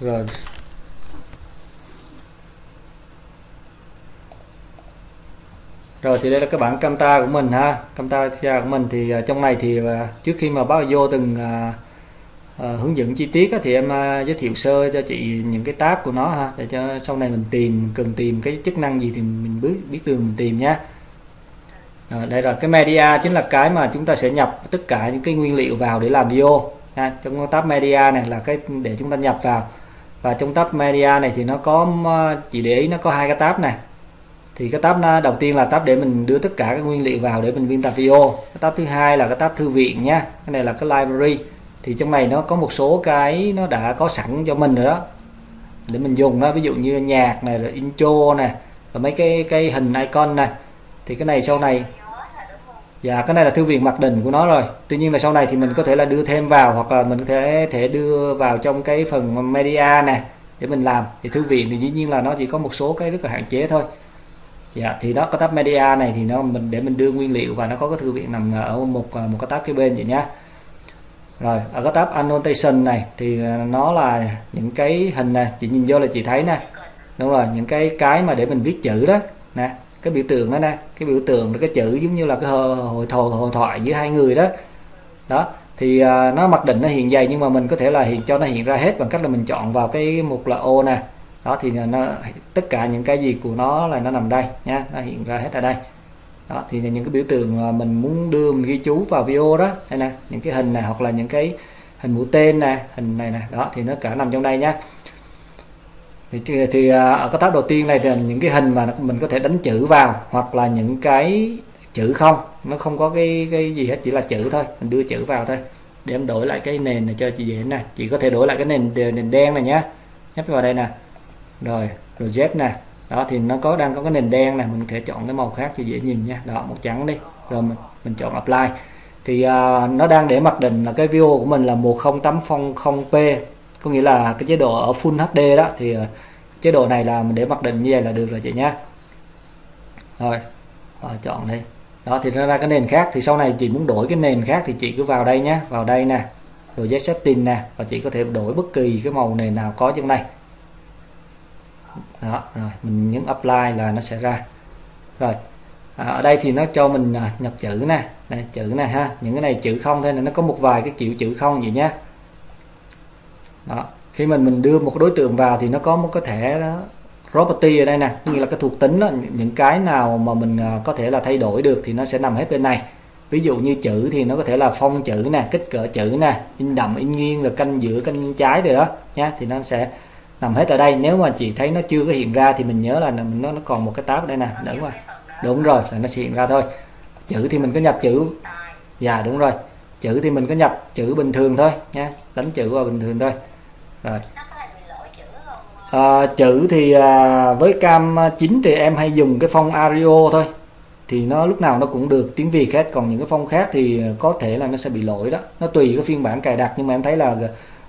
rồi. Rồi thì đây là cái bản camta của mình ha. Camta của mình thì à, trong này thì à, trước khi mà báo vô từng uh, uh, hướng dẫn chi tiết á, thì em uh, giới thiệu sơ cho chị những cái tab của nó ha để cho sau này mình tìm cần tìm cái chức năng gì thì mình biết biết đường mình tìm nhé đây là cái media chính là cái mà chúng ta sẽ nhập tất cả những cái nguyên liệu vào để làm video. Ha. trong tab media này là cái để chúng ta nhập vào và trong tab media này thì nó có ờ, chỉ để ý nó có hai cái tab này. Thì cái tab ờ, đầu tiên là tab để mình đưa tất cả các nguyên liệu vào để mình biên tập video cái tab thứ hai là cái tab thư viện nha. Cái này là cái library. Thì trong này nó có một số cái nó đã có sẵn cho mình rồi đó. Để mình dùng nó ví dụ như nhạc này, rồi intro này, và mấy cái cái hình icon này. Thì cái này sau này Dạ cái này là thư viện mặc định của nó rồi. Tuy nhiên là sau này thì mình có thể là đưa thêm vào Hoặc là mình có thể thể đưa vào trong cái phần media này Để mình làm. Thì thư viện thì dĩ nhiên là nó chỉ có một số cái rất là hạn chế thôi. Dạ thì đó, cái tab media này thì nó mình, để mình đưa nguyên liệu Và nó có cái thư viện nằm ở một à, một cái tab kế bên vậy nhá. Rồi, ở cái tab annotation này thì à, nó là những cái hình này chị nhìn vô là chị thấy nè. Đúng rồi, những cái cái mà để mình viết chữ đó. Nè cái biểu tượng đó nè. Cái biểu tượng cái chữ giống như là cái hội thoại hội thoại giữa hai người đó. Đó, thì à, nó mặc định nó hiện dày nhưng mà mình có thể là hiện, cho nó hiện ra hết bằng cách là mình chọn vào cái mục là ô nè. Đó, thì nó, tất cả những cái gì của nó là nó nằm đây nha, nó hiện ra hết ở đây. Đó, thì những cái biểu tượng mà mình muốn đưa, mình ghi chú vào video đó. Đây nè, những cái hình này hoặc là những cái hình mũi tên nè, hình này nè. Đó, thì nó cả nằm trong đây nhá thì, thì thì à, ở cái tab đầu tiên này thì những cái hình mà mình có thể đánh chữ vào hoặc là những cái chữ không. Nó không có cái cái gì hết chỉ là chữ thôi. Mình đưa chữ vào thôi. Để em đổi lại cái nền này cho chị dễ nè. Chị có thể đổi lại cái nền nền đen này nhá. Nhấp vào đây nè. Rồi rồi z nè. Đó thì nó có đang có cái nền đen này mình có thể chọn cái màu khác cho dễ nhìn nha. Đó màu trắng đi. Rồi mình, mình chọn apply. Thì uh, nó đang để mặc định là cái video của mình là 1080p có nghĩa là cái chế độ ở Full HD đó thì ờ, chế độ này là mình để mặc định như vậy là được rồi chị nhé rồi, à, chọn đây đó thì nó ra cái nền khác. Thì sau này chị muốn đổi cái nền khác thì chị cứ vào đây nhé vào đây nè rồi giấy setting nè và chị có thể đổi bất kỳ cái màu nền nào có trong đây. Đó rồi mình nhấn apply là nó sẽ ra. Rồi à, ở đây thì nó cho mình à, nhập chữ nè. Này chữ này ha. Những cái này chữ không thôi này nó có một vài cái kiểu chữ không vậy nhé đó. Khi mình mình đưa một đối tượng vào thì nó có một cái thẻ đó property ở đây nè. Nghĩa là cái thuộc tính đó, những cái nào mà mình à, có thể là thay đổi được thì nó sẽ nằm hết bên này. Ví dụ như chữ thì nó có thể là phong chữ nè kích cỡ chữ nè in đậm in nghiêng là canh giữa canh trái rồi đó nha, thì nó sẽ nằm hết ở đây. Nếu mà chị thấy nó chưa có hiện ra thì mình nhớ là nó nó còn một cái tab ở đây nè. Đúng rồi. Đúng rồi là nó sẽ hiện ra thôi. Chữ thì mình có nhập chữ. Dạ đúng rồi. Chữ thì mình có nhập chữ bình thường thôi nha đánh chữ vào bình thường thôi rồi. À, chữ thì à, với cam chính thì em hay dùng cái phong Ario thôi. Thì nó lúc nào nó cũng được tiếng Việt hết. Còn những cái phong khác thì có thể là nó sẽ bị lỗi đó. Nó tùy cái phiên bản cài đặt nhưng mà em thấy là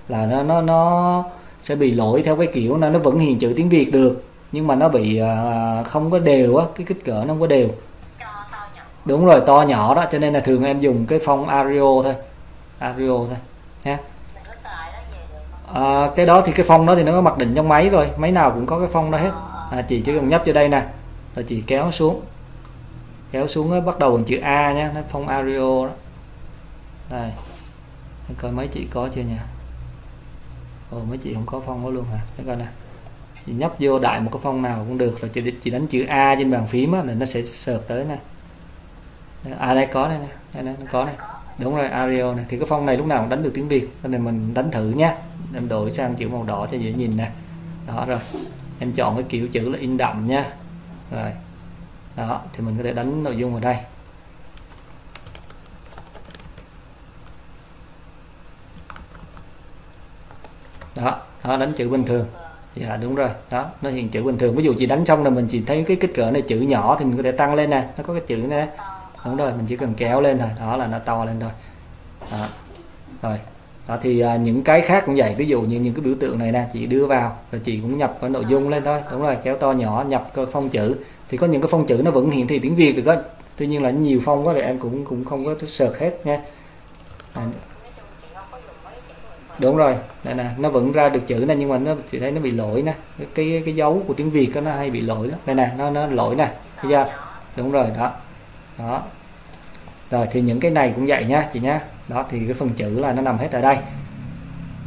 là nó nó nó sẽ bị lỗi theo cái kiểu là nó vẫn hiện chữ tiếng Việt được. Nhưng mà nó bị à, không có đều á cái kích cỡ nó không có đều. Đúng rồi to nhỏ đó cho nên là thường em dùng cái phong Ario thôi. Ario thôi nhé à, cái đó thì cái phong đó thì nó có mặc định trong máy rồi máy nào cũng có cái phong đó hết. À, chị chỉ cần nhấp vô đây nè rồi chị kéo xuống. Kéo xuống đó, bắt đầu bằng chữ A nhé nó phong Ario đó. Đây. Coi mấy chị có chưa nha Ồ, mấy chị không có phong đó luôn hả? Để coi nè. Chị nhấp vô đại một cái phong nào cũng được rồi chị chị đánh chữ A trên bàn phím á là nó sẽ sợt tới này à đây có đây nè đây, đây nó có này đúng rồi ario này thì cái phong này lúc nào cũng đánh được tiếng Việt nên mình đánh thử nha em đổi sang kiểu màu đỏ cho dễ nhìn nè. Đó, rồi. Em chọn cái kiểu chữ là in đậm nha. Rồi. Đó, thì mình có thể đánh nội dung vào đây. Đó đó, đánh chữ bình thường. Dạ đúng rồi. Đó, nó hiện chữ bình thường. Ví dụ chị đánh xong rồi mình chỉ thấy cái kích cỡ này chữ nhỏ thì mình có thể tăng lên nè. Nó có cái chữ này đúng rồi, mình chỉ cần kéo lên thôi. Đó là nó to lên thôi. Đó. rồi đó thì à, những cái khác cũng vậy. Ví dụ như những cái biểu tượng này nè chị đưa vào rồi chị cũng nhập cái nội dung lên thôi. Đúng rồi kéo to nhỏ nhập cái phong chữ. Thì có những cái phong chữ nó vẫn hiển thị tiếng việt được á. Tuy nhiên là nhiều phong quá thì em cũng cũng không có sợt hết nha. À, đúng rồi. Đây nè nó vẫn ra được chữ nè nhưng mà nó chị thấy nó bị lỗi nè. Cái cái, cái dấu của tiếng việt đó, nó hay bị lỗi lắm. Đây nè nó nó lỗi nè. Bây giờ, đúng rồi đó. Đó. Rồi thì những cái này cũng vậy nha, chị nhá đó thì cái phần chữ là nó nằm hết ở đây.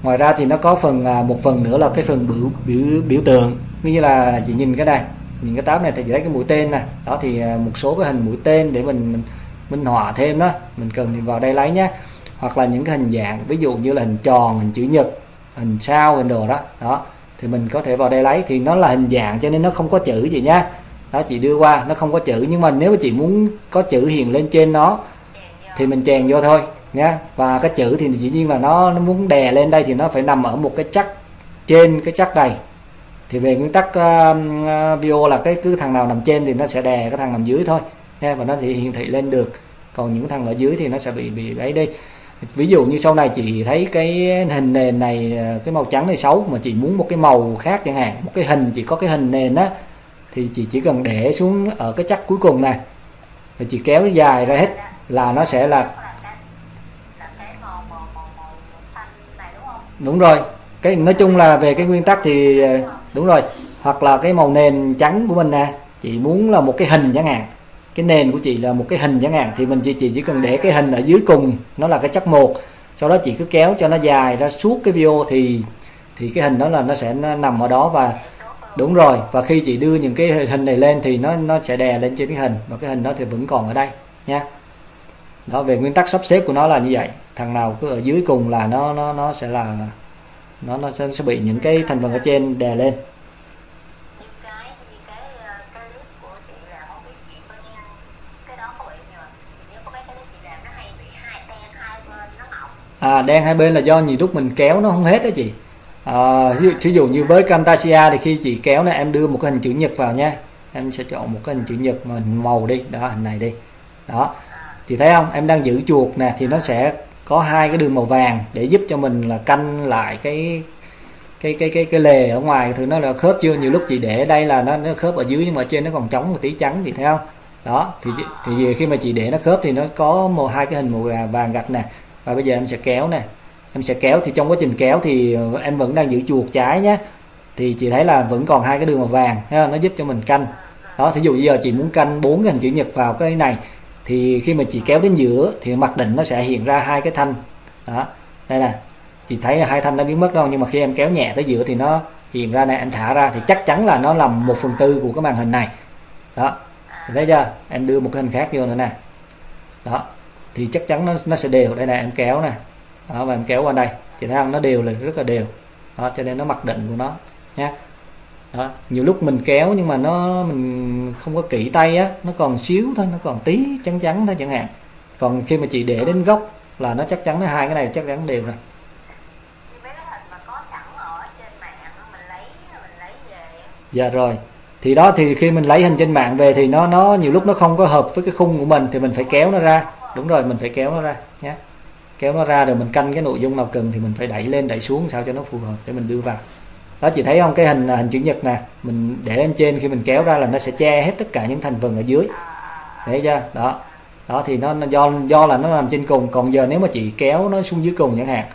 Ngoài ra thì nó có phần à, một phần nữa là cái phần biểu biểu biểu tượng. Như là chị nhìn cái này nhìn cái tab này thì chị thấy cái mũi tên nè đó thì à, một số cái hình mũi tên để mình, mình minh họa thêm đó. Mình cần thì vào đây lấy nhé. Hoặc là những cái hình dạng ví dụ như là hình tròn hình chữ nhật hình sao hình đồ đó. Đó thì mình có thể vào đây lấy. Thì nó là hình dạng cho nên nó không có chữ gì nhá. Đó chị đưa qua nó không có chữ. Nhưng mà nếu mà chị muốn có chữ hiện lên trên nó thì mình chèn vô thôi nhé và cái chữ thì dĩ nhiên là nó, nó muốn đè lên đây thì nó phải nằm ở một cái chắc trên cái chắc này. Thì về nguyên tắc um, uh, video là cái cứ thằng nào nằm trên thì nó sẽ đè cái thằng nằm dưới thôi. Nha và nó thì hiển thị lên được. Còn những thằng ở dưới thì nó sẽ bị bị đấy đi. Ví dụ như sau này chị thấy cái hình nền này uh, cái màu trắng này xấu mà chị muốn một cái màu khác chẳng hạn một cái hình chỉ có cái hình nền á thì chị chỉ cần để xuống ở cái chắc cuối cùng này. Thì chị kéo dài ra hết là nó sẽ là đúng rồi. Cái nói chung là về cái nguyên tắc thì ờ, đúng rồi. Hoặc là cái màu nền trắng của mình nè chị muốn là một cái hình chẳng hạn. Cái nền của chị là một cái hình chẳng hạn thì mình chỉ, chị chỉ cần để cái hình ở dưới cùng nó là cái chất một. Sau đó chị cứ kéo cho nó dài ra suốt cái video thì thì cái hình đó là nó sẽ nằm ở đó và đúng rồi. Và khi chị đưa những cái hình này lên thì nó nó sẽ đè lên trên cái hình và cái hình đó thì vẫn còn ở đây nha đó về nguyên tắc sắp xếp của nó là như vậy. Thằng nào cứ ở dưới cùng là nó nó nó sẽ là nó nó sẽ, sẽ bị những cái thành phần ở trên đè lên. À đen hai bên là do nhiều lúc mình kéo nó không hết đó chị. À, ví, dụ như với Camtasia thì khi chị kéo này em đưa một cái hình chữ nhật vào nha. Em sẽ chọn một cái hình chữ nhật mà màu đi đó hình này đi. Đó thì thấy không? Em đang giữ chuột nè thì nó sẽ có hai cái đường màu vàng để giúp cho mình là canh lại cái cái cái cái cái lề ở ngoài. Thứ nó là khớp chưa? Nhiều lúc chị để đây là nó, nó khớp ở dưới nhưng mà trên nó còn trống một tí trắng thì thấy không? Đó thì thì khi mà chị để nó khớp thì nó có một hai cái hình màu vàng gạch nè. Và bây giờ em sẽ kéo nè. Em sẽ kéo thì trong quá trình kéo thì ờ, em vẫn đang giữ chuột trái nhé thì chị thấy là vẫn còn hai cái đường màu vàng nó giúp cho mình canh. Đó thí dụ bây giờ chị muốn canh bốn cái hình chữ nhật vào cái này thì khi mà chị kéo đến giữa thì mặc định nó sẽ hiện ra hai cái thanh. Đó, đây nè. Chị thấy hai thanh nó biến mất đâu, nhưng mà khi em kéo nhẹ tới giữa thì nó hiện ra này em thả ra thì chắc chắn là nó làm một phần tư của cái màn hình này. Đó thấy chưa? Em đưa một cái hình khác vô nữa nè. Đó, thì chắc chắn nó nó sẽ đều. Đây này em kéo nè. Đó và em kéo qua đây. Chị thấy không? Nó đều là rất là đều. Đó, cho nên nó mặc định của nó nha đó nhiều lúc mình kéo nhưng mà nó mình không có kỹ tay á nó còn xíu thôi nó còn tí trắng trắng thôi chẳng hạn. Còn khi mà chị để đến góc là nó chắc chắn nó hai cái này chắc chắn đều rồi. Dạ rồi. Thì đó thì khi mình lấy hình trên mạng về thì nó nó nhiều lúc nó không có hợp với cái khung của mình thì mình phải kéo nó ra. Đúng rồi mình phải kéo nó ra nhé kéo nó ra rồi mình canh cái nội dung nào cần thì mình phải đẩy lên đẩy xuống sao cho nó phù hợp để mình đưa vào đó chị thấy không? Cái hình à, hình chữ nhật nè mình để lên trên khi mình kéo ra là nó sẽ che hết tất cả những thành phần ở dưới. Thấy chưa? Đó. Đó thì nó do do là nó nằm trên cùng. Còn giờ nếu mà chị kéo nó xuống dưới cùng chẳng hạn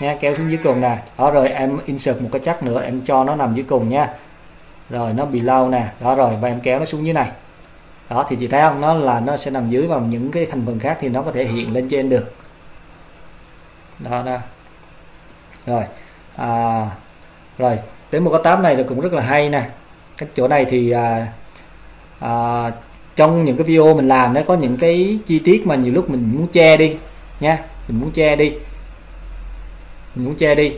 nha kéo xuống dưới cùng nè. Đó rồi em insert một cái chắc nữa em cho nó nằm dưới cùng nha. Rồi nó bị lâu nè. Đó rồi và em kéo nó xuống dưới này. Đó thì chị thấy không? Nó là nó sẽ nằm dưới và những cái thành phần khác thì nó có thể hiện lên trên được. Đó đó. Rồi à, rồi đến một cái tab này thì cũng rất là hay nè. Cái chỗ này thì à, à, trong những cái video mình làm nó có những cái chi tiết mà nhiều lúc mình muốn che đi nha. Mình muốn che đi. Mình muốn che đi.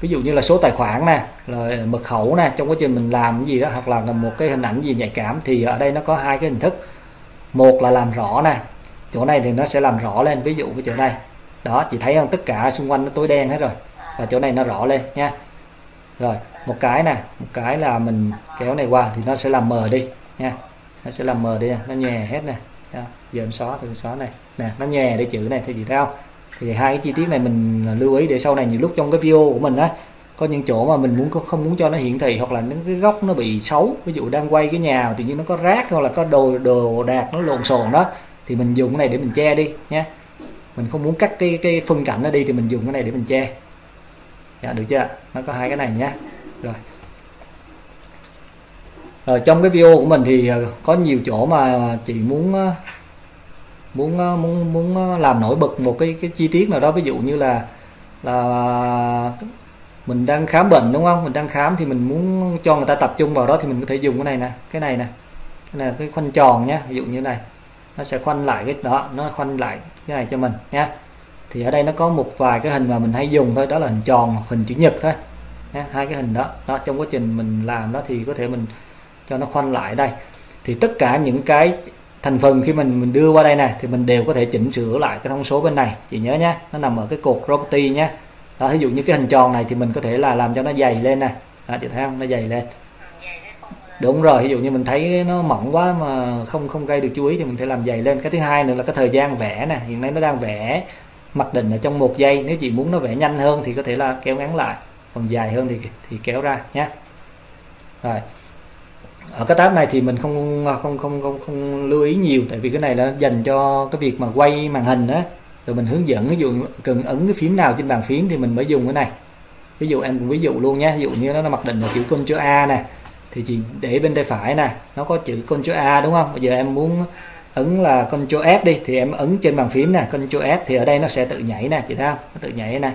Ví dụ như là số tài khoản nè rồi mật khẩu nè trong quá trình mình làm cái gì đó hoặc là một cái hình ảnh gì nhạy cảm thì ở đây nó có hai cái hình thức. Một là làm rõ nè. Chỗ này thì nó sẽ làm rõ lên ví dụ cái chỗ này. Đó chị thấy không? Tất cả xung quanh nó tối đen hết rồi. Và chỗ này nó rõ lên nha rồi, một cái nè, một cái là mình kéo này qua thì nó sẽ làm mờ đi, nha. Nó sẽ làm mờ đi nó nhòe hết nè. Giờ em xóa thì xóa này. Nè, nó nhòe để chữ này thì gì thấy không? Thì hai cái chi tiết này mình à, lưu ý để sau này nhiều lúc trong cái video của mình á, có những chỗ mà mình muốn không muốn cho nó hiển thị hoặc là những cái góc nó bị xấu, ví dụ đang quay cái nhà tự nhiên nó có rác hoặc là có đồ đồ đạc nó lộn xộn đó, thì mình dùng cái này để mình che đi nhé mình không muốn cắt cái cái phân cảnh nó đi thì mình dùng cái này để mình che dạ được chưa nó có hai cái này nhé. Rồi. Rồi trong cái video của mình thì ờ, có nhiều chỗ mà chị muốn ờ, muốn muốn muốn làm nổi bật một cái cái chi tiết nào đó. Ví dụ như là là, mình đang khám bệnh, đúng không? Mình đang khám thì mình muốn cho người ta tập trung vào đó thì mình có thể dùng cái này nè, cái này nè, cái này cái khoanh tròn nhé. Ví dụ như này, nó sẽ khoanh lại cái đó, nó khoanh lại cái này cho mình nha thì ở đây nó có một vài cái hình mà mình hay dùng thôi đó là hình tròn hoặc hình chữ nhật thôi. Hai cái hình đó. Đó trong quá trình mình làm đó thì có thể mình cho nó khoanh lại đây. Thì tất cả những cái thành phần khi mình mình đưa qua đây này thì mình đều có thể chỉnh sửa lại cái thông số bên này. Chị nhớ nhé nó nằm ở cái cột property nhé đó, ví dụ như cái hình tròn này thì mình có thể là làm cho nó dày lên nè. Đó, chị thấy không? Nó dày lên. Đúng rồi ví dụ như mình thấy nó mỏng quá mà không không gây được chú ý thì mình thể làm dày lên. Cái thứ hai nữa là cái thời gian vẽ nè. Hiện nay nó đang vẽ mặc định ở trong một giây, nếu chị muốn nó vẽ nhanh hơn thì có thể là kéo ngắn lại, còn dài hơn thì thì kéo ra nhé. Rồi. Ở cái tab này thì mình không không không không không lưu ý nhiều, tại vì cái này là dành cho cái việc mà quay màn hình á. Rồi mình hướng dẫn, ví dụ cần ấn cái phím nào trên bàn phím thì mình mới dùng cái này. Ví dụ em cũng ví dụ luôn nhé, ví dụ như nó mặc định là chữ Ctrl A nè, thì chị để bên tay phải nè, nó có chữ Ctrl A đúng không? Bây giờ em muốn ấn là Ctrl F đi thì em ấn trên bàn phím nè Ctrl F thì ở đây nó sẽ tự nhảy nè chị thấy không? Nó tự nhảy nè.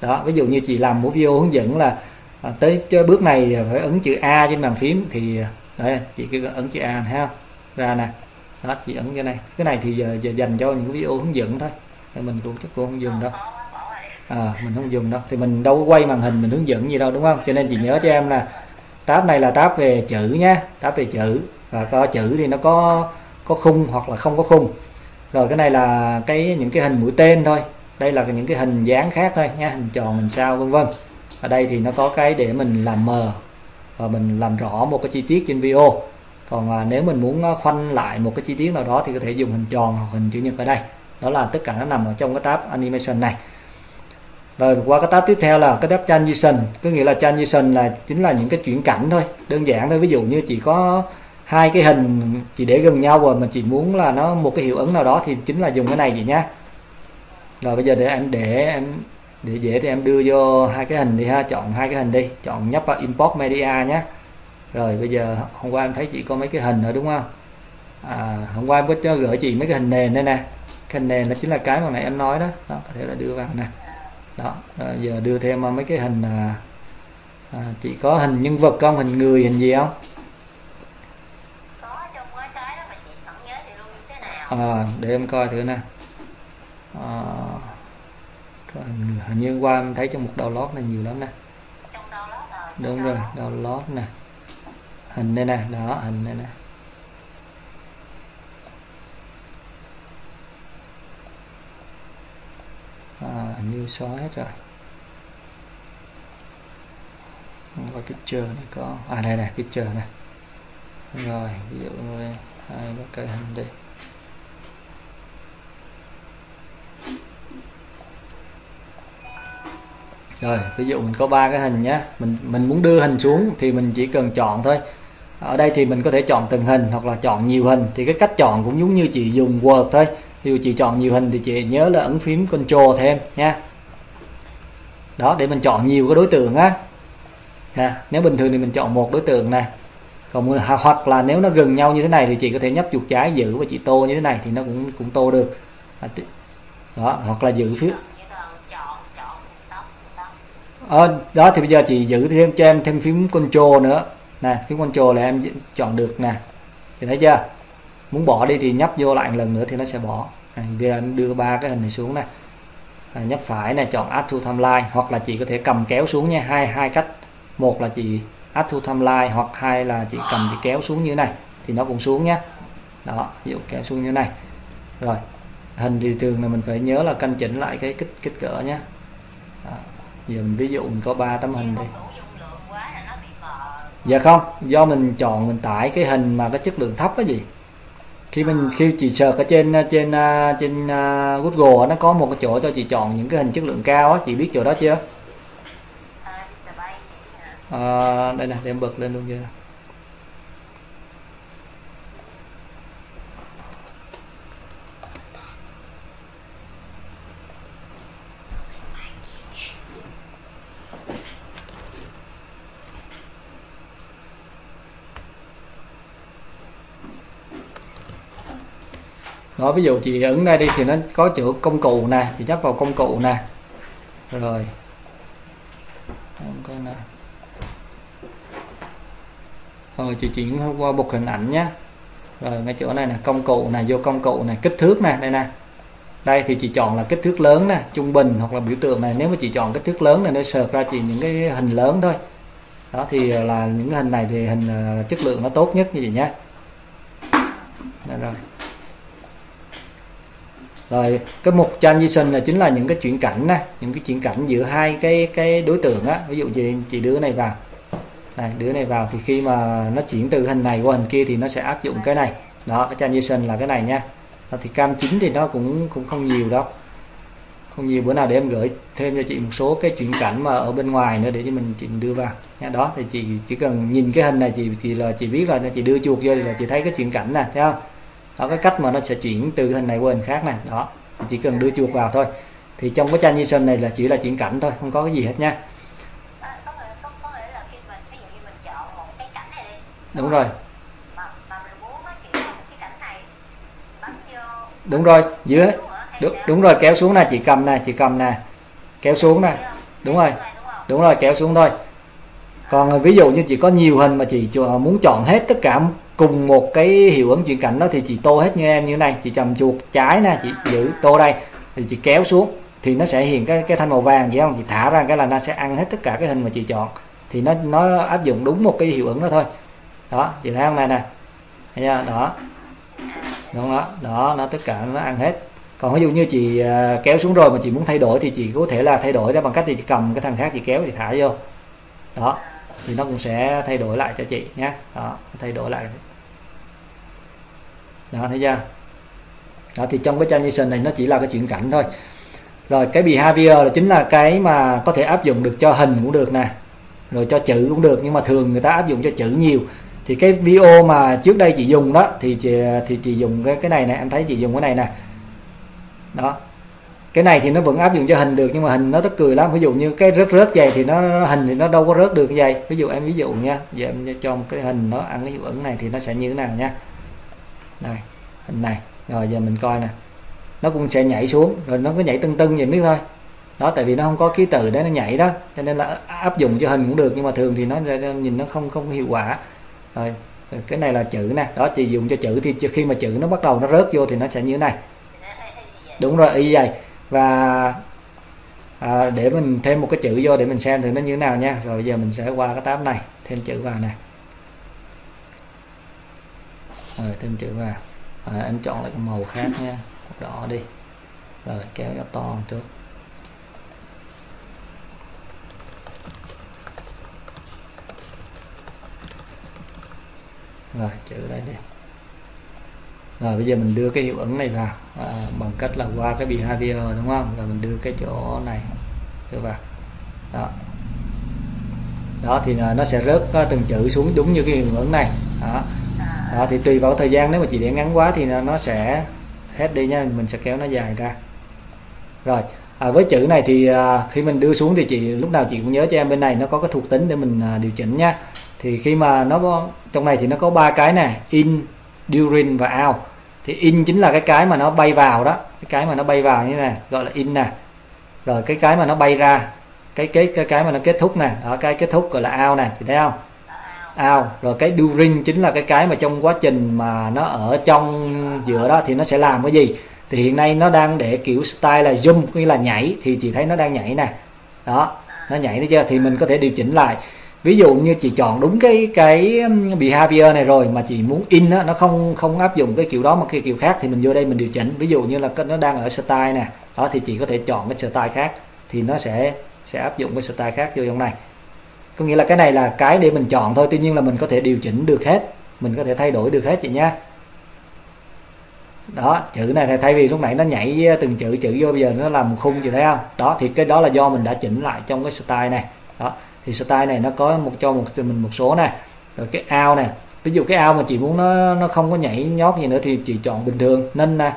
Đó ví dụ như chị làm một video hướng dẫn là à, tới bước này phải ấn chữ A trên bàn phím thì đấy chị cứ ấn chữ A thấy không? Ra nè. Đó chị ấn cái này. Cái này thì giờ, giờ dành cho những video hướng dẫn thôi. Mình cũng chắc cũng không dùng đâu. À, mình không dùng đâu. Thì mình đâu có quay màn hình mình hướng dẫn gì đâu đúng không? Cho nên chị nhớ cho em là tab này là tab về chữ nhé tab về chữ. Và có chữ thì nó có có khung hoặc là không có khung. Rồi cái này là cái những cái hình mũi tên thôi. Đây là những cái hình dáng khác thôi nha hình tròn hình sao vân vân. Ở đây thì nó có cái để mình làm mờ và mình làm rõ một cái chi tiết trên video. Còn à, nếu mình muốn à, khoanh lại một cái chi tiết nào đó thì có thể dùng hình tròn hoặc hình chữ nhật ở đây. Đó là tất cả nó nằm ở trong cái tab animation này. Rồi qua cái tab tiếp theo là cái tab transition. Có nghĩa là transition là chính là những cái chuyển cảnh thôi đơn giản thôi. Ví dụ như chỉ có hai cái hình chỉ để gần nhau rồi mà chị muốn là nó một cái hiệu ứng nào đó thì chính là dùng cái này vậy nhá. Rồi bây giờ để em để em để dễ thì em đưa vô hai cái hình đi ha chọn hai cái hình đi chọn nhấp vào import media nhé rồi bây giờ hôm qua em thấy chị có mấy cái hình nữa đúng không? À, hôm qua em có cho gửi chị mấy cái hình nền đây nè. Cái hình nền nó chính là cái mà nãy em nói đó, đó có thể là đưa vào nè. Đó rồi giờ đưa thêm mấy cái hình à, à, chị có hình nhân vật không hình người hình gì không? À, để em coi thử nè. À, hình, như qua em thấy trong một download này nhiều lắm nè. Đúng rồi download nè. Hình đây nè đó hình đây nè. À, như xóa hết rồi. Không có picture này có à đây này picture này rồi ví dụ đây. Hai cái hình đây rồi ví dụ mình có ba cái hình nhé mình mình muốn đưa hình xuống thì mình chỉ cần chọn thôi. Ở đây thì mình có thể chọn từng hình hoặc là chọn nhiều hình, thì cái cách chọn cũng giống như chị dùng Word thôi. Ví dụ chị chọn nhiều hình thì chị nhớ là ấn phím Control thêm nha. Đó, để mình chọn nhiều cái đối tượng á. Nè, nếu bình thường thì mình chọn một đối tượng nè. Còn hoặc là nếu nó gần nhau như thế này thì chị có thể nhấp chuột trái giữ và chị tô như thế này thì nó cũng cũng tô được. Đó, hoặc là giữ phía ờ, đó thì bây giờ chị giữ thêm cho em thêm phím control nữa. Nè phím control là em chọn được nè. Chị thấy chưa? Muốn bỏ đi thì nhấp vô lại một lần nữa thì nó sẽ bỏ. À, bây giờ em đưa ba cái hình này xuống nè. À, nhấp phải này chọn add to timeline hoặc là chị có thể cầm kéo xuống nha. Hai hai cách. Một là chị add to timeline hoặc hai là chị cầm chị kéo xuống như thế này thì nó cũng xuống nhé đó ví dụ kéo xuống như thế này. Rồi hình thì thường là mình phải nhớ là canh chỉnh lại cái kích kích cỡ nhé giờ mình ví dụ mình có 3 tấm hình đi. Dạ không do mình chọn mình tải cái hình mà cái chất lượng thấp cái gì khi mình khi chị search ở trên trên trên Google nó có một cái chỗ cho chị chọn những cái hình chất lượng cao á chị biết chỗ đó chưa? À, đây nè đem bật lên luôn chưa đó, ví dụ chị ấn đây đi, thì nó có chữ công cụ nè chị nhấp vào công cụ nè. Rồi. Không có rồi chị chuyển qua một hình ảnh nhé. Rồi, ngay chỗ này là công cụ này vô công cụ này kích thước nè, đây nè. Đây thì chị chọn là kích thước lớn nè, trung bình hoặc là biểu tượng này. Nếu mà chị chọn kích thước lớn này, nó sợt ra chỉ những cái hình lớn thôi. Đó, thì là những cái hình này thì hình ờ, chất lượng nó tốt nhất như vậy nhé. Đây rồi rồi cái mục transition là chính là những cái chuyển cảnh nè những cái chuyển cảnh giữa hai cái cái đối tượng á. Ví dụ gì chị đưa này vào. Này đứa này vào thì khi mà nó chuyển từ hình này qua hình kia thì nó sẽ áp dụng cái này. Đó cái transition là cái này nha. Đó, thì cam chính thì nó cũng cũng không nhiều đâu. Không nhiều bữa nào để em gửi thêm cho chị một số cái chuyển cảnh mà ở bên ngoài nữa để cho mình chị đưa vào. Nha đó thì chị chỉ cần nhìn cái hình này chị chị là chị biết là chị đưa chuột vô là chị thấy cái chuyển cảnh nè thấy không? Đó cái cách mà nó sẽ chuyển từ hình này qua hình khác nè đó thì chỉ cần đưa chuột vào thôi. Thì trong cái transition này là chỉ là chuyển cảnh thôi không có cái gì hết nha. Đúng rồi. Đúng rồi dưới đúng, đúng rồi kéo xuống nè chị cầm nè chị cầm nè. Kéo xuống nè. Đúng rồi. Đúng rồi kéo xuống thôi. Còn ví dụ như chị có nhiều hình mà chị muốn chọn hết tất cả cùng một cái hiệu ứng chuyển cảnh đó thì chị tô hết như em như này. Chị chầm chuột trái nè, chị giữ tô đây, thì chị kéo xuống. Thì nó sẽ hiện cái cái thanh màu vàng vậy không? Chị thả ra cái là nó sẽ ăn hết tất cả cái hình mà chị chọn. Thì nó nó áp dụng đúng một cái hiệu ứng đó thôi. Đó, chị thấy không này nè thấy chưa? đó. Đúng đó đó, nó tất cả nó ăn hết. Còn ví dụ như chị à, kéo xuống rồi mà chị muốn thay đổi thì chị có thể là thay đổi ra bằng cách thì chị cầm cái thằng khác chị kéo thì thả vô. Đó, thì nó cũng sẽ thay đổi lại cho chị nhé đó, thay đổi lại đó thấy chưa? Đó thì trong cái transition này nó chỉ là cái chuyển cảnh thôi. Rồi cái behavior là chính là cái mà có thể áp dụng được cho hình cũng được nè rồi cho chữ cũng được nhưng mà thường người ta áp dụng cho chữ nhiều. Thì cái video mà trước đây chị dùng đó thì chị thì chị dùng cái cái này nè em thấy chị dùng cái này nè. Đó. Cái này thì nó vẫn áp dụng cho hình được nhưng mà hình nó tức cười lắm. Ví dụ như cái rớt rớt vậy thì nó, nó hình thì nó đâu có rớt được như vậy. Ví dụ em ví dụ nha giờ em cho một cái hình nó ăn cái hiệu ứng này thì nó sẽ như thế nào nha đây hình này. Rồi giờ mình coi nè. Nó cũng sẽ nhảy xuống rồi nó cứ nhảy tưng tưng vậy biết thôi. Đó tại vì nó không có ký tự để nó nhảy đó cho nên là áp dụng cho hình cũng được nhưng mà thường thì nó nhìn nó không không hiệu quả. Rồi cái này là chữ nè. Đó chị dùng cho chữ thì khi mà chữ nó bắt đầu nó rớt vô thì nó sẽ như thế này. Đúng rồi y vậy. Và à, để mình thêm một cái chữ vô để mình xem thử nó như thế nào nha. Rồi giờ mình sẽ qua cái tab này thêm chữ vào này rồi thêm chữ vào. À, em chọn lại cái màu khác nha. Đỏ đi. Rồi kéo cho to trước rồi chữ đây đi. Rồi bây giờ mình đưa cái hiệu ứng này vào. À, bằng cách là qua cái behavior đúng không? Rồi mình đưa cái chỗ này. Đưa vào. Đó. Đó thì nó sẽ rớt từng chữ xuống đúng như cái hiệu ứng này. Đó, đó thì tùy vào thời gian nếu mà chị để ngắn quá thì nó sẽ hết đi nha mình sẽ kéo nó dài ra. Rồi à, với chữ này thì à, khi mình đưa xuống thì chị lúc nào chị cũng nhớ cho em bên này nó có cái thuộc tính để mình à, điều chỉnh nha. Thì khi mà nó có trong này thì nó có ba cái này in during và out. Thì in chính là cái cái mà nó bay vào đó cái cái mà nó bay vào như này gọi là in nè. Rồi cái cái mà nó bay ra cái cái cái cái mà nó kết thúc nè ở cái kết thúc gọi là out nè chị thấy không? Out rồi cái during chính là cái cái mà trong quá trình mà nó ở trong giữa đó thì nó sẽ làm cái gì? Thì hiện nay nó đang để kiểu style là zoom nghĩa là nhảy thì chị thấy nó đang nhảy nè. Đó nó nhảy đấy chưa? Thì mình có thể điều chỉnh lại. Ví dụ như chị chọn đúng cái cái um, behavior này rồi mà chị muốn in đó, nó không không áp dụng cái kiểu đó mà cái kiểu khác thì mình vô đây mình điều chỉnh. Ví dụ như là nó đang ở style nè đó thì chị có thể chọn cái style khác thì nó sẽ sẽ áp dụng cái style khác vô trong này có nghĩa là cái này là cái để mình chọn thôi, tuy nhiên là mình có thể điều chỉnh được hết. Mình có thể thay đổi được hết chị nha. Đó, chữ này thay vì lúc nãy nó nhảy từng chữ chữ vô bây giờ nó làm một khung chị thấy không? Đó, thì cái đó là do mình đã chỉnh lại trong cái style này. Đó, thì style này nó có một, cho một mình một số này rồi cái ao này ví dụ cái ao mà chị muốn nó nó không có nhảy nhót gì nữa thì chị chọn bình thường, nên nè.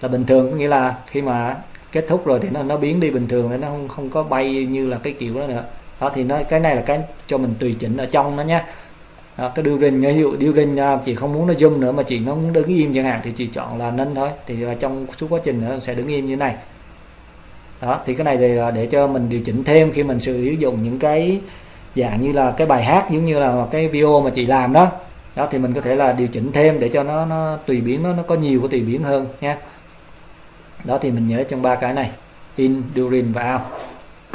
Là bình thường, có nghĩa là khi mà kết thúc rồi thì nó nó biến đi bình thường để nó không không có bay như là cái kiểu đó nữa đó thì nó cái này là cái cho mình tùy chỉnh ở trong nó nhé đó, cái during ví dụ điều uh, chị không muốn nó zoom nữa mà chị nó muốn đứng im chẳng hạn thì chị chọn là nâng thôi. Thì à, trong suốt quá trình nó sẽ đứng im như này. Đó thì cái này thì à, để cho mình điều chỉnh thêm khi mình sử dụng những cái dạng như là cái bài hát giống như là cái video mà chị làm đó. Đó thì mình có thể là điều chỉnh thêm để cho nó nó tùy biến nó nó có nhiều cái tùy biến hơn nha. Đó thì mình nhớ trong ba cái này. In during và out.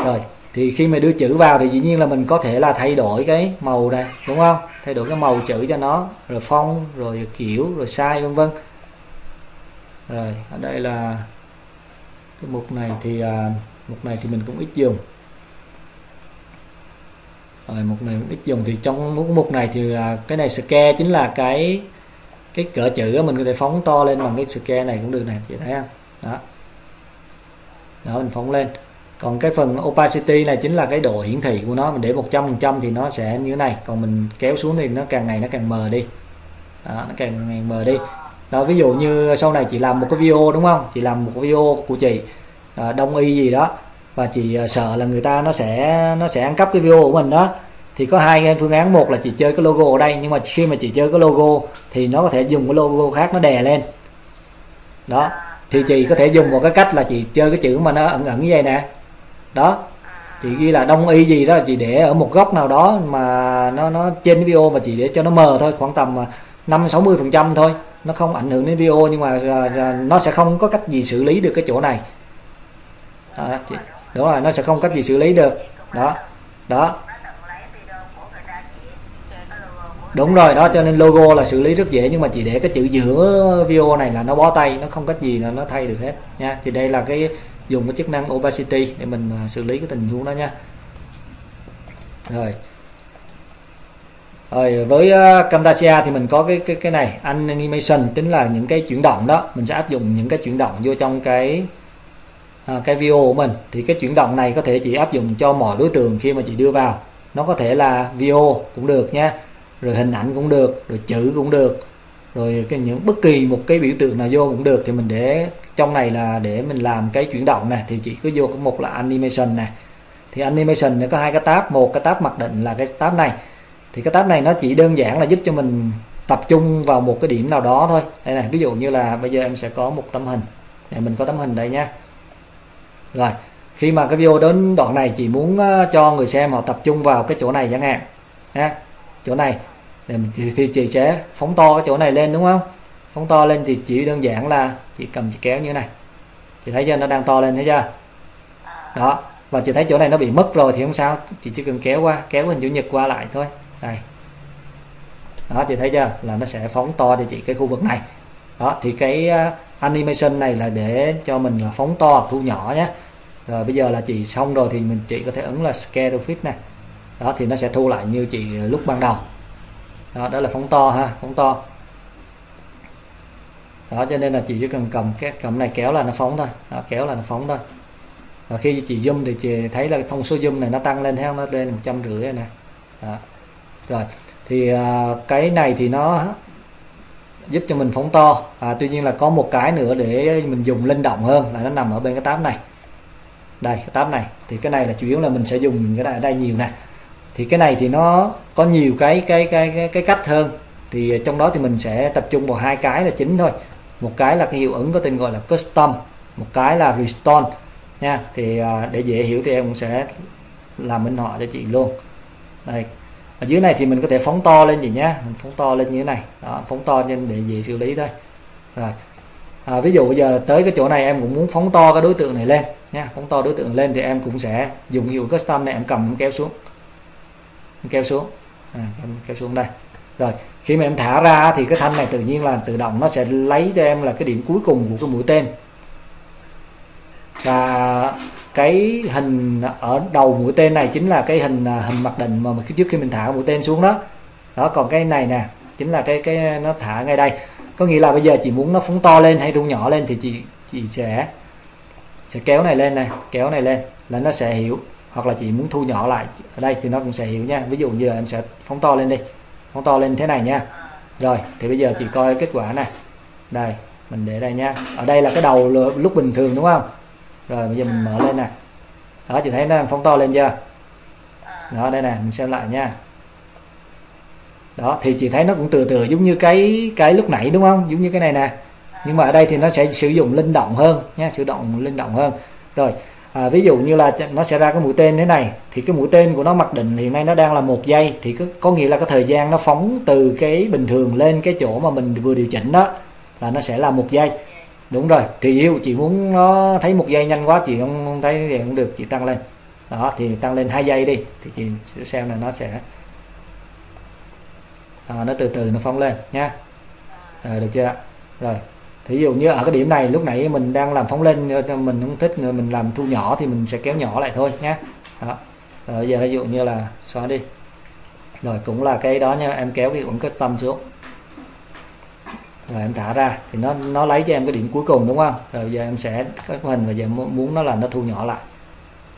Rồi thì khi mà đưa chữ vào thì dĩ nhiên là mình có thể là thay đổi cái màu này đúng không? Thay đổi cái màu chữ cho nó, rồi phong rồi kiểu, rồi size, vân vân. Rồi, ở đây là cái mục này thì à, mục này thì mình cũng ít dùng. Rồi, mục này cũng ít dùng. Thì trong mục này thì à, cái này scale chính là cái cái cỡ chữ mình có thể phóng to lên bằng cái scale này cũng được này chị thấy không? Đó. Đó, mình phóng lên còn cái phần opacity này chính là cái độ hiển thị của nó mình để 100% thì nó sẽ như thế này. Còn mình kéo xuống thì nó càng ngày nó càng mờ đi. Đó, nó càng ngày mờ đi. Đó ví dụ như sau này chị làm một cái video đúng không? Chị làm một cái video của chị à, đông y gì đó và chị à, sợ là người ta nó sẽ nó sẽ ăn cắp cái video của mình đó thì có hai phương án. Một là chị chơi cái logo ở đây nhưng mà khi mà chị chơi cái logo thì nó có thể dùng cái logo khác nó đè lên. Đó thì chị có thể dùng một cái cách là chị chơi cái chữ mà nó ẩn ẩn như vậy nè đó. Chị ghi là đông y gì đó chị để ở một góc nào đó mà nó nó trên video và chị để cho nó mờ thôi khoảng tầm à, 5 60 phần trăm thôi. Nó không ảnh hưởng đến video nhưng mà à, à, nó sẽ không có cách gì xử lý được cái chỗ này. Đó, chị, đúng rồi nó sẽ không cách gì xử lý được. Đó. Đó. Đúng rồi đó cho nên logo là xử lý rất dễ nhưng mà chỉ để cái chữ giữa video này là nó bó tay nó không cách gì là nó thay được hết nha. Thì đây là cái dùng cái chức năng opacity để mình à, xử lý cái tình huống đó nha. Rồi. Rồi với à, Camtasia thì mình có cái cái cái này animation tính là những cái chuyển động đó. Mình sẽ áp dụng những cái chuyển động vô trong cái à, cái video của mình. Thì cái chuyển động này có thể chỉ áp dụng cho mọi đối tượng khi mà chị đưa vào. Nó có thể là video cũng được nha rồi hình ảnh cũng được rồi chữ cũng được rồi cái những bất kỳ một cái biểu tượng nào vô cũng được thì mình để trong này là để mình làm cái chuyển động này thì chỉ cứ vô cái một là animation này thì animation nó có hai cái tab một cái tab mặc định là cái tab này. Thì cái tab này nó chỉ đơn giản là giúp cho mình tập trung vào một cái điểm nào đó thôi. Đây này ví dụ như là bây giờ em sẽ có một tấm hình. Để mình có tấm hình đây nha. Rồi khi mà cái video đến đoạn này chỉ muốn ờ, cho người xem họ tập trung vào cái chỗ này chẳng hạn. Nha chỗ này. Thì, thì chị sẽ phóng to cái chỗ này lên đúng không? Phóng to lên thì chỉ đơn giản là chị cầm chị kéo như thế này. Chị thấy chưa? Nó đang to lên thấy chưa? Đó. Và chị thấy chỗ này nó bị mất rồi thì không sao. Chị chỉ cần kéo qua kéo hình chữ nhật qua lại thôi. Này, đó chị thấy chưa? Là nó sẽ phóng to cho chị cái khu vực này. Đó thì cái à, animation này là để cho mình là phóng to thu nhỏ nhé. Rồi bây giờ là chị xong rồi thì mình chị có thể ấn là scale to fit này. Đó thì nó sẽ thu lại như chị lúc ban đầu. Đó, đó là phóng to ha phóng to đó cho nên là chị chỉ cần cầm cái cầm này kéo là nó phóng thôi. Đó, kéo là nó phóng thôi. Và khi chị zoom thì chị thấy là thông số zoom này nó tăng lên theo nó lên một trăm rưỡi này đó. rồi thì uh, cái này thì nó giúp cho mình phóng to. À, tuy nhiên là có một cái nữa để mình dùng linh động hơn là nó nằm ở bên cái tab này. Đây cái tab này. Thì cái này là chủ yếu là mình sẽ dùng cái này ở đây nhiều nè. Thì cái này thì nó có nhiều cái cái cái cái, cái cách hơn. Thì trong đó thì mình sẽ tập trung vào hai cái là chính thôi một cái là cái hiệu ứng có tên gọi là custom một cái là restore nha. Thì à, để dễ hiểu thì em cũng sẽ làm minh họa cho chị luôn. Đây. Ở dưới này thì mình có thể phóng to lên gì nhé mình phóng to lên như thế này. Đó, phóng to lên để dễ xử lý thôi. Rồi. À, ví dụ bây giờ tới cái chỗ này em cũng muốn phóng to cái đối tượng này lên nha. Phóng to đối tượng lên thì em cũng sẽ dùng hiệu custom này em cầm em kéo xuống. Em kéo xuống. À, em kéo xuống đây. Rồi khi mà em thả ra thì cái thanh này tự nhiên là tự động nó sẽ lấy cho em là cái điểm cuối cùng của cái mũi tên. Và cái hình ở đầu mũi tên này chính là cái hình à, hình mặc định mà trước khi mình thả mũi tên xuống đó. Đó, còn cái này nè, chính là cái cái nó thả ngay đây. Có nghĩa là bây giờ chị muốn nó phóng to lên hay thu nhỏ lên thì chị chị sẽ sẽ kéo này lên này, kéo này lên là nó sẽ hiểu. Hoặc là chị muốn thu nhỏ lại ở đây thì nó cũng sẽ hiểu nha. Ví dụ như là em sẽ phóng to lên đi phóng to lên thế này nha. Rồi, thì bây giờ chị coi kết quả này. Đây, mình để đây nha. Ở đây là cái đầu lúc bình thường đúng không? Rồi, bây giờ mình mở lên nè. Đó, chị thấy nó đang phóng to lên chưa? Đó, đây nè, mình xem lại nha. Đó, thì chị thấy nó cũng từ từ, giống như cái cái lúc nãy đúng không? Giống như cái này nè. Nhưng mà ở đây thì nó sẽ sử dụng linh động hơn nha sử dụng linh động hơn. Rồi à, ví dụ như là nó sẽ ra cái mũi tên thế này thì cái mũi tên của nó mặc định hiện nay nó đang là một giây thì có, có nghĩa là cái thời gian nó phóng từ cái bình thường lên cái chỗ mà mình vừa điều chỉnh đó là nó sẽ là một giây. Đúng rồi thì yêu chị muốn nó thấy một giây nhanh quá chị không thấy thì không được chị tăng lên. Đó thì tăng lên hai giây đi thì chị sẽ xem là nó sẽ à, nó từ từ nó phóng lên nha à, được chưa? Rồi thí dụ như ở cái điểm này lúc nãy mình đang làm phóng lên mình không thích mình làm thu nhỏ thì mình sẽ kéo nhỏ lại thôi nhé đó. Rồi giờ ví dụ như là xóa đi. Rồi cũng là cái đó nha em kéo cái hiệu ứng tâm xuống. Rồi em thả ra thì nó nó lấy cho em cái điểm cuối cùng đúng không? Rồi bây giờ em sẽ cắt hình và giờ muốn nó là nó thu nhỏ lại.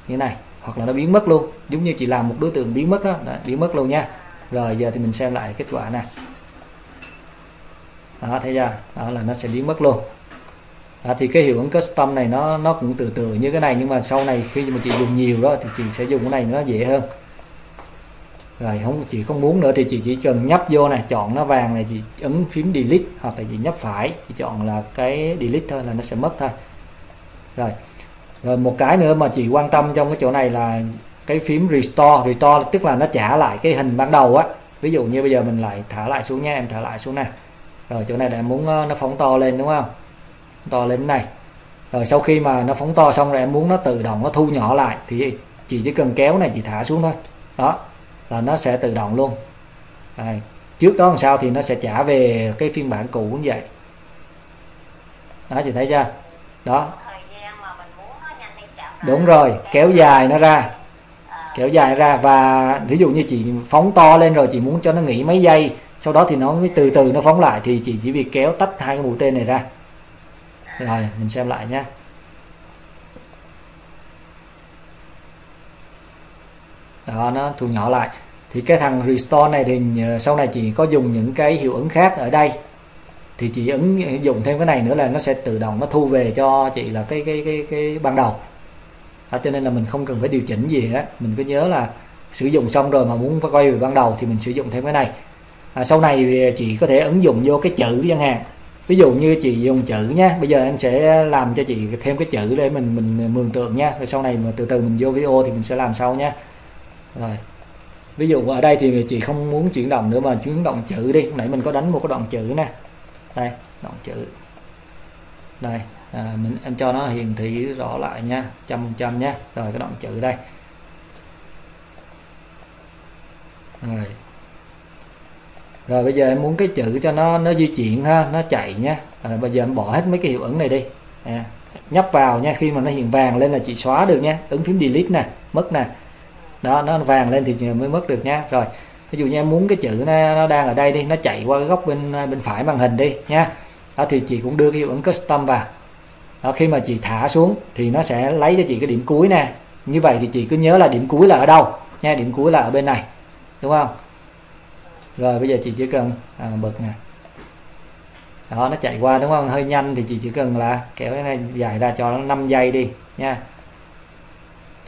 Như này hoặc là nó biến mất luôn. Giống như chị làm một đối tượng biến mất đó, đó biến mất luôn nha. Rồi giờ thì mình xem lại kết quả này đó thấy chưa? Đó là nó sẽ biến mất luôn. Đó, thì cái hiệu ứng custom này nó nó cũng từ từ như cái này nhưng mà sau này khi mà chị dùng nhiều đó thì chị sẽ dùng cái này nó dễ hơn. Rồi không chị không muốn nữa thì chị chỉ cần nhấp vô này chọn nó vàng này chị ấn phím delete hoặc là chị nhấp phải. Chị chọn là cái delete thôi là nó sẽ mất thôi. Rồi rồi một cái nữa mà chị quan tâm trong cái chỗ này là cái phím restore. Restore tức là nó trả lại cái hình ban đầu á. Ví dụ như bây giờ mình lại thả lại xuống nha em thả lại xuống nè rồi, chỗ này là em muốn ờ, nó phóng to lên, đúng không? To lên này. Rồi, sau khi mà nó phóng to xong rồi em muốn nó tự động nó thu nhỏ lại thì chị chỉ cần kéo này, chị thả xuống thôi. Đó, là nó sẽ tự động luôn. Đây. trước đó làm sao thì nó sẽ trả về cái phiên bản cũ cũng vậy. Đó, chị thấy chưa? Đó. Đúng rồi, kéo dài nó ra. Kéo dài ra và ví dụ như chị phóng to lên rồi, chị muốn cho nó nghỉ mấy giây sau đó thì nó mới từ từ nó phóng lại thì chị chỉ việc kéo tách hai cái mũi tên này ra. Rồi mình xem lại nhé. Đó nó thu nhỏ lại. Thì cái thằng restore này thì ờ, sau này chị có dùng những cái hiệu ứng khác ở đây. Thì chị ứng dụng thêm cái này nữa là nó sẽ tự động nó thu về cho chị là cái cái cái cái ban đầu. À, cho nên là mình không cần phải điều chỉnh gì hết. Mình cứ nhớ là sử dụng xong rồi mà muốn quay về ban đầu thì mình sử dụng thêm cái này à, sau này chị có thể ứng dụng vô cái chữ chẳng hạn ví dụ như chị dùng chữ nhé bây giờ em sẽ làm cho chị thêm cái chữ để mình mình mường tượng nha rồi sau này mà từ từ mình vô video thì mình sẽ làm sau nhé rồi. Ví dụ ở đây thì chị không muốn chuyển động nữa mà chuyển động chữ đi. Nãy mình có đánh một cái đoạn chữ nè. Đây đoạn chữ. Đây à, mình em cho nó hiển thị rõ lại nha trăm phần trăm nhé rồi cái đoạn chữ đây. Rồi rồi bây giờ em muốn cái chữ cho nó nó di chuyển ha nó chạy nhé rồi bây giờ em bỏ hết mấy cái hiệu ứng này đi. À, nhấp vào nha khi mà nó hiện vàng lên là chị xóa được nha. Ứng phím delete nè mất nè. Đó nó vàng lên thì mới mất được nha. Rồi ví dụ như em muốn cái chữ nó, nó đang ở đây đi nó chạy qua cái góc bên bên phải màn hình đi nha. Đó thì chị cũng đưa cái hiệu ứng custom vào. Đó, khi mà chị thả xuống thì nó sẽ lấy cho chị cái điểm cuối nè. Như vậy thì chị cứ nhớ là điểm cuối là ở đâu nha điểm cuối là ở bên này. Đúng không? Rồi bây giờ chị chỉ cần à, bật nè. Đó nó chạy qua đúng không? Hơi nhanh thì chị chỉ cần là kéo cái này dài ra cho nó 5 giây đi nha.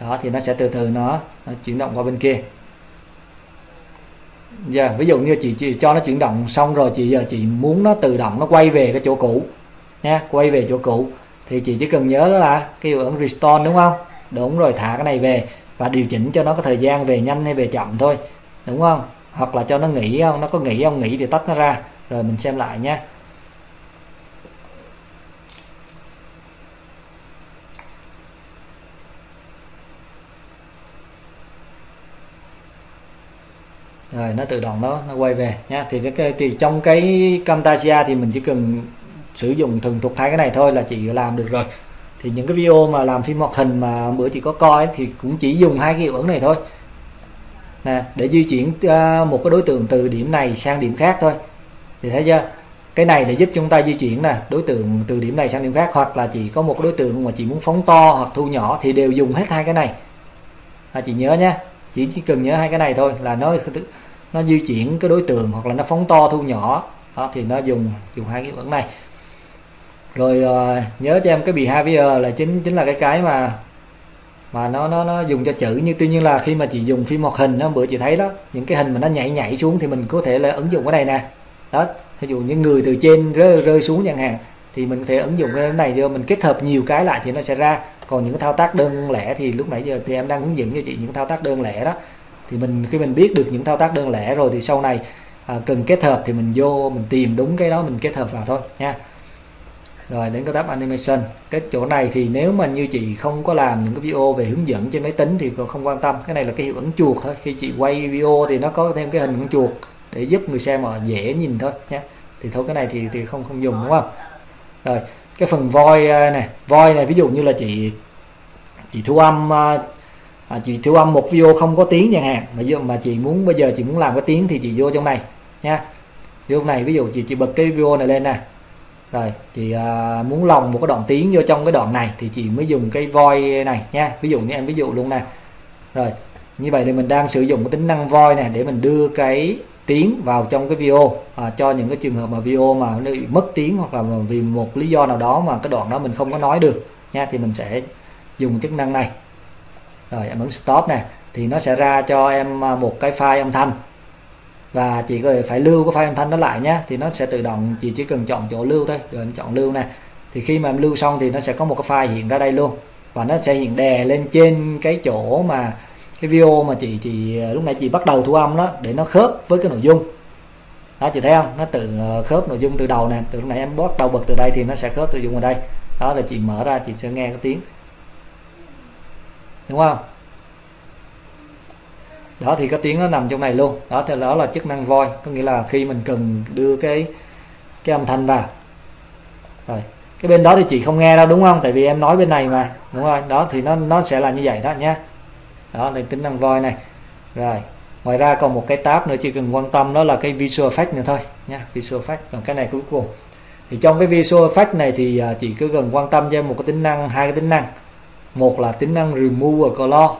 Đó thì nó sẽ từ từ nó, nó chuyển động qua bên kia. Giờ yeah, ví dụ như chị, chị cho nó chuyển động xong rồi chị giờ chị muốn nó tự động nó quay về cái chỗ cũ nha quay về chỗ cũ thì chị chỉ cần nhớ đó là cái hiệu ứng restore đúng không? Đúng rồi thả cái này về và điều chỉnh cho nó có thời gian về nhanh hay về chậm thôi đúng không? Hoặc là cho nó nghỉ không? Nó có nghỉ không? Nghỉ thì tách nó ra. Rồi mình xem lại nhé. Rồi, nó tự động nó nó quay về nha thì cái thì trong cái Camtasia thì mình chỉ cần sử dụng thường thuộc hai cái này thôi là chị làm được rồi. Thì những cái video mà làm phim hoạt hình mà bữa chị có coi thì cũng chỉ dùng hai cái hiệu ứng này thôi nè để di chuyển uh, một cái đối tượng từ điểm này sang điểm khác thôi. Thì thấy chưa? Cái này để giúp chúng ta di chuyển nè đối tượng từ điểm này sang điểm khác hoặc là chỉ có một đối tượng mà chị muốn phóng to hoặc thu nhỏ thì đều dùng hết hai cái này. À, chị nhớ nhé chỉ chỉ cần nhớ hai cái này thôi là nó nó di chuyển cái đối tượng hoặc là nó phóng to thu nhỏ đó, thì nó dùng dùng hai cái ứng này. Rồi uh, nhớ cho em cái behavior là chính chính là cái cái mà mà nó nó nó dùng cho chữ nhưng tuy nhiên là khi mà chị dùng phim hoạt hình đó bữa chị thấy đó những cái hình mà nó nhảy nhảy xuống thì mình có thể là ứng dụng cái này nè. Đó ví dụ như người từ trên rơi rơi xuống chẳng hạn thì mình có thể ứng dụng cái này vô mình kết hợp nhiều cái lại thì nó sẽ ra. Còn những cái thao tác đơn lẻ thì lúc nãy giờ thì em đang hướng dẫn cho chị những thao tác đơn lẻ đó. Thì mình khi mình biết được những thao tác đơn lẻ rồi thì sau này à, cần kết hợp thì mình vô mình tìm đúng cái đó mình kết hợp vào thôi nha rồi, đến cái tab animation. Cái chỗ này thì nếu mà như chị không có làm những cái video về hướng dẫn trên máy tính thì không quan tâm. Cái này là cái hiệu ứng chuột thôi. Khi chị quay video thì nó có thêm cái hình con chuột để giúp người xem mà dễ nhìn thôi nhé. Thì thôi, cái này thì thì không không dùng, đúng không? Rồi, cái phần voi à, này. Voi này, ví dụ như là chị chị thu âm à, à chị thu âm một video không có tiếng chẳng hạn. Mà mà chị muốn, bây giờ chị muốn làm cái tiếng thì chị vô trong này nha vô này, ví dụ chị chị bật cái video này lên nè rồi chị à, muốn lòng một cái đoạn tiếng vô trong cái đoạn này thì chị mới dùng cái voi này nha. Ví dụ như em ví dụ luôn nè. Rồi như vậy thì mình đang sử dụng cái tính năng voi này để mình đưa cái tiếng vào trong cái video à, cho những cái trường hợp mà video mà nó bị mất tiếng hoặc là vì một lý do nào đó mà cái đoạn đó mình không có nói được nha thì mình sẽ dùng chức năng này. Rồi em ấn stop nè thì nó sẽ ra cho em à, một cái file âm thanh và chị có thể phải lưu cái file âm thanh đó lại nhé, thì nó sẽ tự động chị chỉ cần chọn chỗ lưu thôi, rồi em chọn lưu nè. Thì khi mà em lưu xong thì nó sẽ có một cái file hiện ra đây luôn. Và nó sẽ hiện đè lên trên cái chỗ mà cái video mà chị chị à, lúc nãy chị bắt đầu thu âm đó, để nó khớp với cái nội dung. Đó, chị thấy không? Nó tự à, khớp nội dung từ đầu nè. Từ lúc nãy em bắt đầu bật từ đây thì nó sẽ khớp nội dung ở đây. Đó, là chị mở ra, chị sẽ nghe cái tiếng. Đúng không? Đó thì cái tiếng nó nằm trong này luôn. Đó thì đó là chức năng voi. Có nghĩa là khi mình cần đưa cái cái âm thanh vào. Rồi. Cái bên đó thì chị không nghe đâu, đúng không? Tại vì em nói bên này mà. Đúng rồi. Đó, thì nó nó sẽ là như vậy đó nhé đó là tính năng voi này. Rồi. Ngoài ra còn một cái tab nữa, chỉ cần quan tâm đó là cái visual effect nữa thôi nha visual effect. Còn cái này cuối cùng. Thì trong cái visual effect này thì à, chị cứ cần quan tâm cho một cái tính năng, hai cái tính năng. Một là tính năng remove color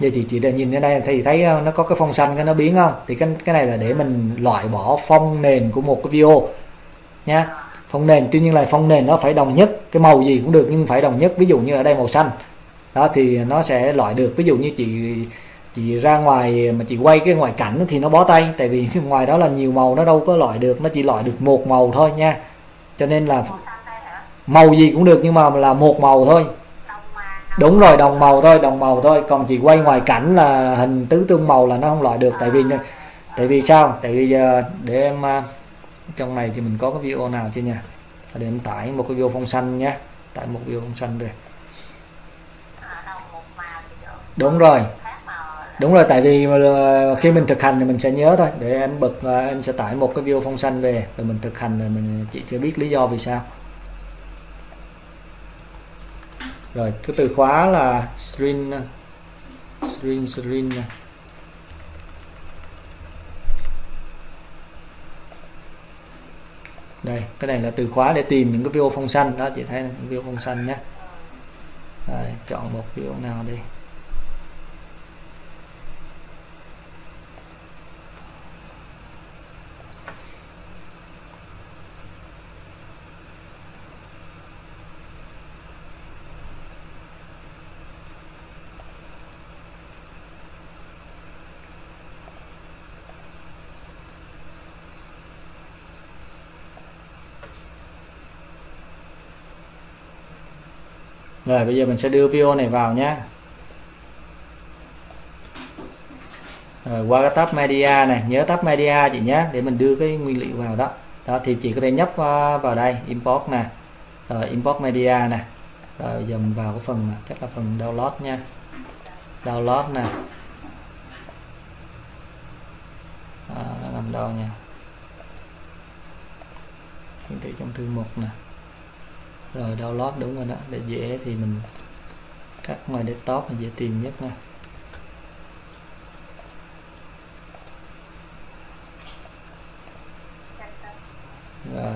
vậy thì chị đã nhìn ở đây thì thấy à, nó có cái phông xanh cái nó biến không? Thì cái cái này là để mình loại bỏ phông nền của một cái video nha phông nền tuy nhiên là phông nền nó phải đồng nhất cái màu gì cũng được nhưng phải đồng nhất ví dụ như ở đây màu xanh. Đó thì nó sẽ loại được ví dụ như chị chị ra ngoài mà chị quay cái ngoại cảnh thì nó bó tay tại vì ngoài đó là nhiều màu nó đâu có loại được nó chỉ loại được một màu thôi nha. Cho nên là màu gì cũng được nhưng mà là một màu thôi đúng rồi, đồng màu thôi, đồng màu thôi. Còn chỉ quay ngoài cảnh là hình tứ tương màu là nó không loại được. Tại vì tại vì sao? Tại vì giờ để em ờ, trong này thì mình có cái video nào chưa nha để em tải một cái video phong xanh nhé. Tải một video phong xanh về. Đúng rồi. Đúng rồi, tại vì ờ, khi mình thực hành thì mình sẽ nhớ thôi. Để em bật ờ, em sẽ tải một cái video phong xanh về. Rồi mình thực hành rồi mình, chị chưa biết lý do vì sao. Rồi thứ từ khóa là string string string đây cái này là từ khóa để tìm những cái video phong xanh đó chị thấy những video phong xanh nhé. Rồi, chọn một video nào đi. Rồi bây giờ mình sẽ đưa video này vào nhé. Rồi qua cái tab media này nhớ tab media chị nhé để mình đưa cái nguyên liệu vào đó. Đó thì chị có thể nhấp vào đây import nè. Rồi import media nè. Rồi giờ mình vào cái phần chắc là phần download nha. Download nè. À, nó nằm đâu nha. Hiển thị trong thư mục nè rồi download đúng rồi đó, để dễ thì mình cắt ngoài desktop là dễ tìm nhất nè rồi.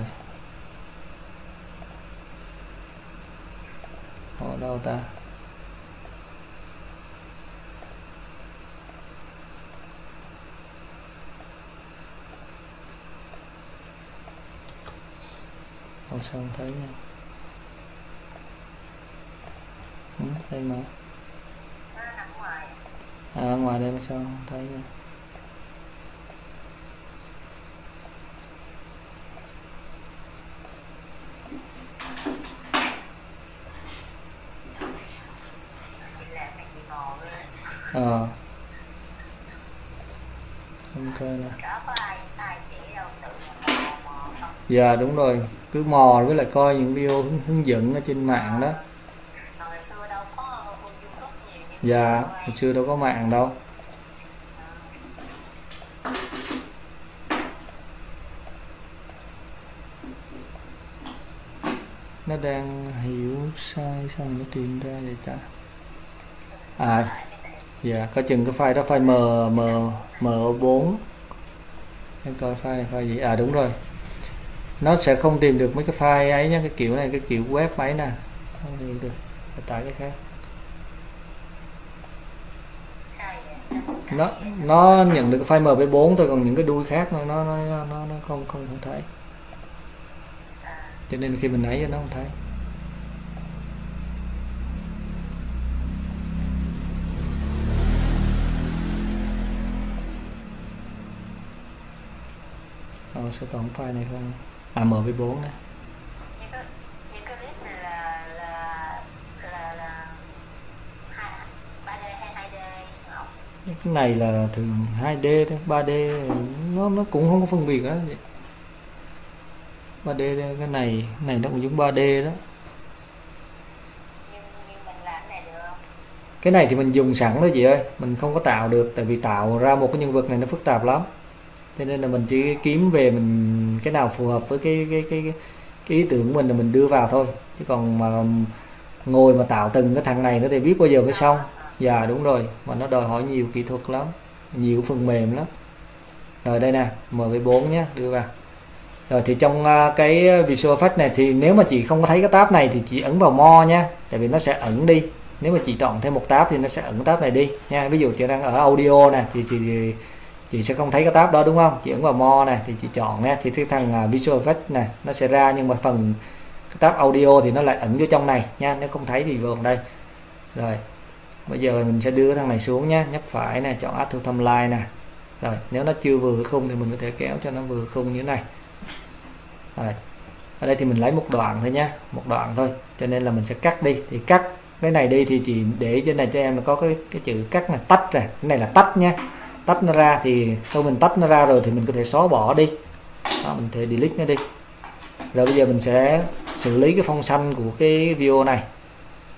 Ở đâu ta? Không sao thấy nha. Ừ, đây mà. À, ngoài đây mà sao không thấy nữa. ờ. Ok nè dạ đúng rồi. Cứ mò với lại coi những video hướng, hướng dẫn ở trên mạng đó dạ hồi xưa đâu có mạng đâu. Nó đang hiểu sai xong nó tìm ra vậy ta? À dạ có chừng cái file đó, file m m m 4 em coi file này, file gì? À đúng rồi. Nó sẽ không tìm được mấy cái file ấy nhá, cái kiểu này, cái kiểu web máy nè. Không tìm được, phải tải cái khác. Nó nó nhận được file mp4 thôi còn những cái đuôi khác nó nó nó nó, nó không không không thấy. Cho nên khi mình ấy nó không thấy. Ờ, sẽ tổng file này không? À mp4 nè. Cái này là thường 2D thôi 3D nó nó cũng không có phân biệt đó 3D đây, cái này cái này nó cũng giống 3D đó. Cái này thì mình dùng sẵn thôi chị ơi mình không có tạo được tại vì tạo ra một cái nhân vật này nó phức tạp lắm. Cho nên là mình chỉ kiếm về mình cái nào phù hợp với cái cái cái, cái, cái ý tưởng của mình là mình đưa vào thôi. Chứ còn mà ngồi mà tạo từng cái thằng này nó thì biết bao giờ mới xong dạ đúng rồi. Mà nó đòi hỏi nhiều kỹ thuật lắm. Nhiều phần mềm lắm. Rồi đây nè mv4 nhé, đưa vào. Rồi thì trong à, cái visual effect này thì nếu mà chị không có thấy cái tab này thì chị ấn vào mo nha tại vì nó sẽ ẩn đi. Nếu mà chị chọn thêm một tab thì nó sẽ ẩn tab này đi nha. Ví dụ chị đang ở audio nè, thì chị chị sẽ không thấy cái tab đó, đúng không? Chị ấn vào mo này thì chị chọn nha thì cái thằng à, visual effect này nó sẽ ra, nhưng mà phần cái tab audio thì nó lại ẩn vô trong này nha. Nếu không thấy thì vào đây. Rồi bây giờ mình sẽ đưa thằng này xuống nhé nhấp phải nè chọn add to timeline nè. Rồi nếu nó chưa vừa khung thì mình có thể kéo cho nó vừa khung như thế này. Rồi ở đây thì mình lấy một đoạn thôi nhé một đoạn thôi cho nên là mình sẽ cắt đi. Thì cắt cái này đi thì chỉ để trên này cho em có cái cái chữ cắt là tách này cái này là tách nhé tách nó ra thì sau mình tách nó ra rồi thì mình có thể xóa bỏ đi. Đó, mình thể delete nó đi. Rồi bây giờ mình sẽ xử lý cái phong xanh của cái video này.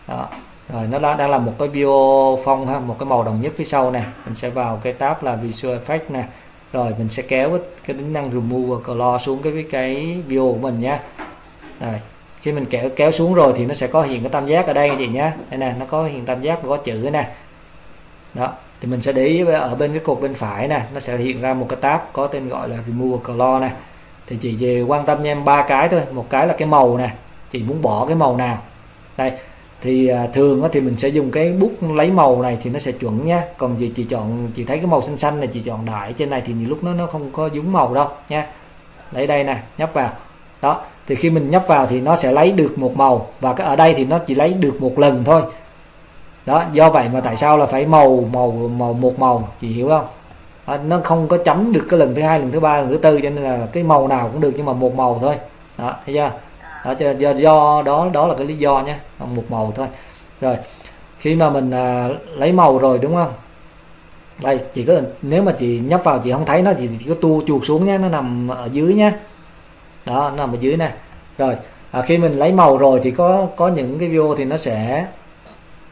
Đó rồi, nó đang là một cái video phong ha, một cái màu đồng nhất phía sau này mình sẽ vào cái tab là visual effect nè. Rồi, mình sẽ kéo cái tính năng remove color xuống cái cái video của mình nhé rồi, khi mình kéo kéo xuống rồi thì nó sẽ có hiện cái tam giác ở đây anh chị nhé đây nè, nó có hiện tam giác và có chữ nè. Đó, thì mình sẽ để ý ở bên cái cột bên phải nè. Nó sẽ hiện ra một cái tab có tên gọi là remove color nè. Thì chị về quan tâm nha em ba cái thôi. Một cái là cái màu nè. Chị muốn bỏ cái màu nào? Đây thì à, thường thì mình sẽ dùng cái bút lấy màu này thì nó sẽ chuẩn nha. Còn gì chị chọn chị thấy cái màu xanh xanh này chị chọn đại trên này thì nhiều lúc nó nó không có dúng màu đâu nha. Lấy đây nè nhấp vào. Đó thì khi mình nhấp vào thì nó sẽ lấy được một màu và cái ở đây thì nó chỉ lấy được một lần thôi. Đó do vậy mà tại sao là phải màu màu màu một màu chị hiểu không? Đó, nó không có chấm được cái lần thứ hai lần thứ ba lần thứ tư cho nên là cái màu nào cũng được nhưng mà một màu thôi. Đó thấy chưa? Đó, cho do do đó đó là cái lý do nhé. Một màu thôi. Rồi khi mà mình à, lấy màu rồi đúng không? Đây chỉ có nếu mà chị nhấp vào chị không thấy nó thì chỉ có tu chuột xuống nhé. Nó nằm ở dưới nhé. Đó nó nằm ở dưới này rồi à, khi mình lấy màu rồi thì có có những cái video thì nó sẽ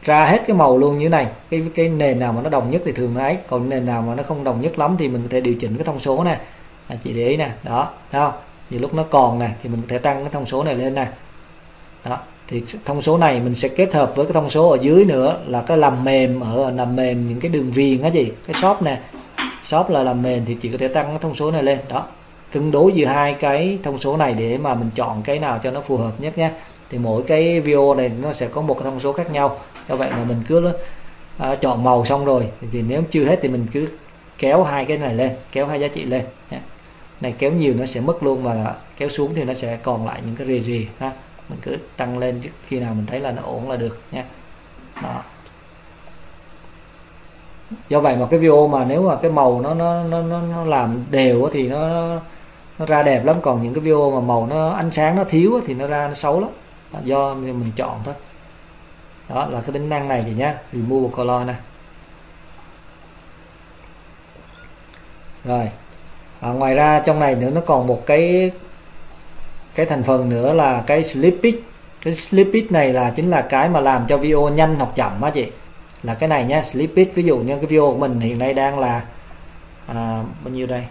ra hết cái màu luôn như này. Cái cái nền nào mà nó đồng nhất thì thường nó ấy. Còn nền nào mà nó không đồng nhất lắm thì mình có thể điều chỉnh cái thông số này à, chị để ý nè. Đó thấy không? Thì lúc nó còn này thì mình có thể tăng cái thông số này lên này. Đó thì thông số này mình sẽ kết hợp với cái thông số ở dưới nữa là cái làm mềm ở làm mềm những cái đường viền á gì cái shop nè. Shop là làm mềm thì chỉ có thể tăng cái thông số này lên đó. Cân đối giữa hai cái thông số này để mà mình chọn cái nào cho nó phù hợp nhất nhé. Thì mỗi cái video này nó sẽ có một cái thông số khác nhau. Do vậy mà mình cứ à, chọn màu xong rồi thì nếu chưa hết thì mình cứ kéo hai cái này lên kéo hai giá trị lên nhé này kéo nhiều nó sẽ mất luôn và kéo xuống thì nó sẽ còn lại những cái rì rì ha. Mình cứ tăng lên trước khi nào mình thấy là nó ổn là được nha. Đó. Do vậy mà cái video mà nếu mà cái màu nó nó nó nó, nó làm đều thì nó nó ra đẹp lắm. Còn những cái video mà màu nó ánh sáng nó thiếu thì nó ra nó xấu lắm. Do mình chọn thôi. Đó là cái tính năng này thì nhá. Remove color này. Rồi à, ngoài ra trong này nữa nó còn một cái cái thành phần nữa là cái slippage cái slippage này là chính là cái mà làm cho video nhanh hoặc chậm á chị. Là cái này nhé slippage ví dụ như cái video của mình hiện nay đang là à, bao nhiêu đây?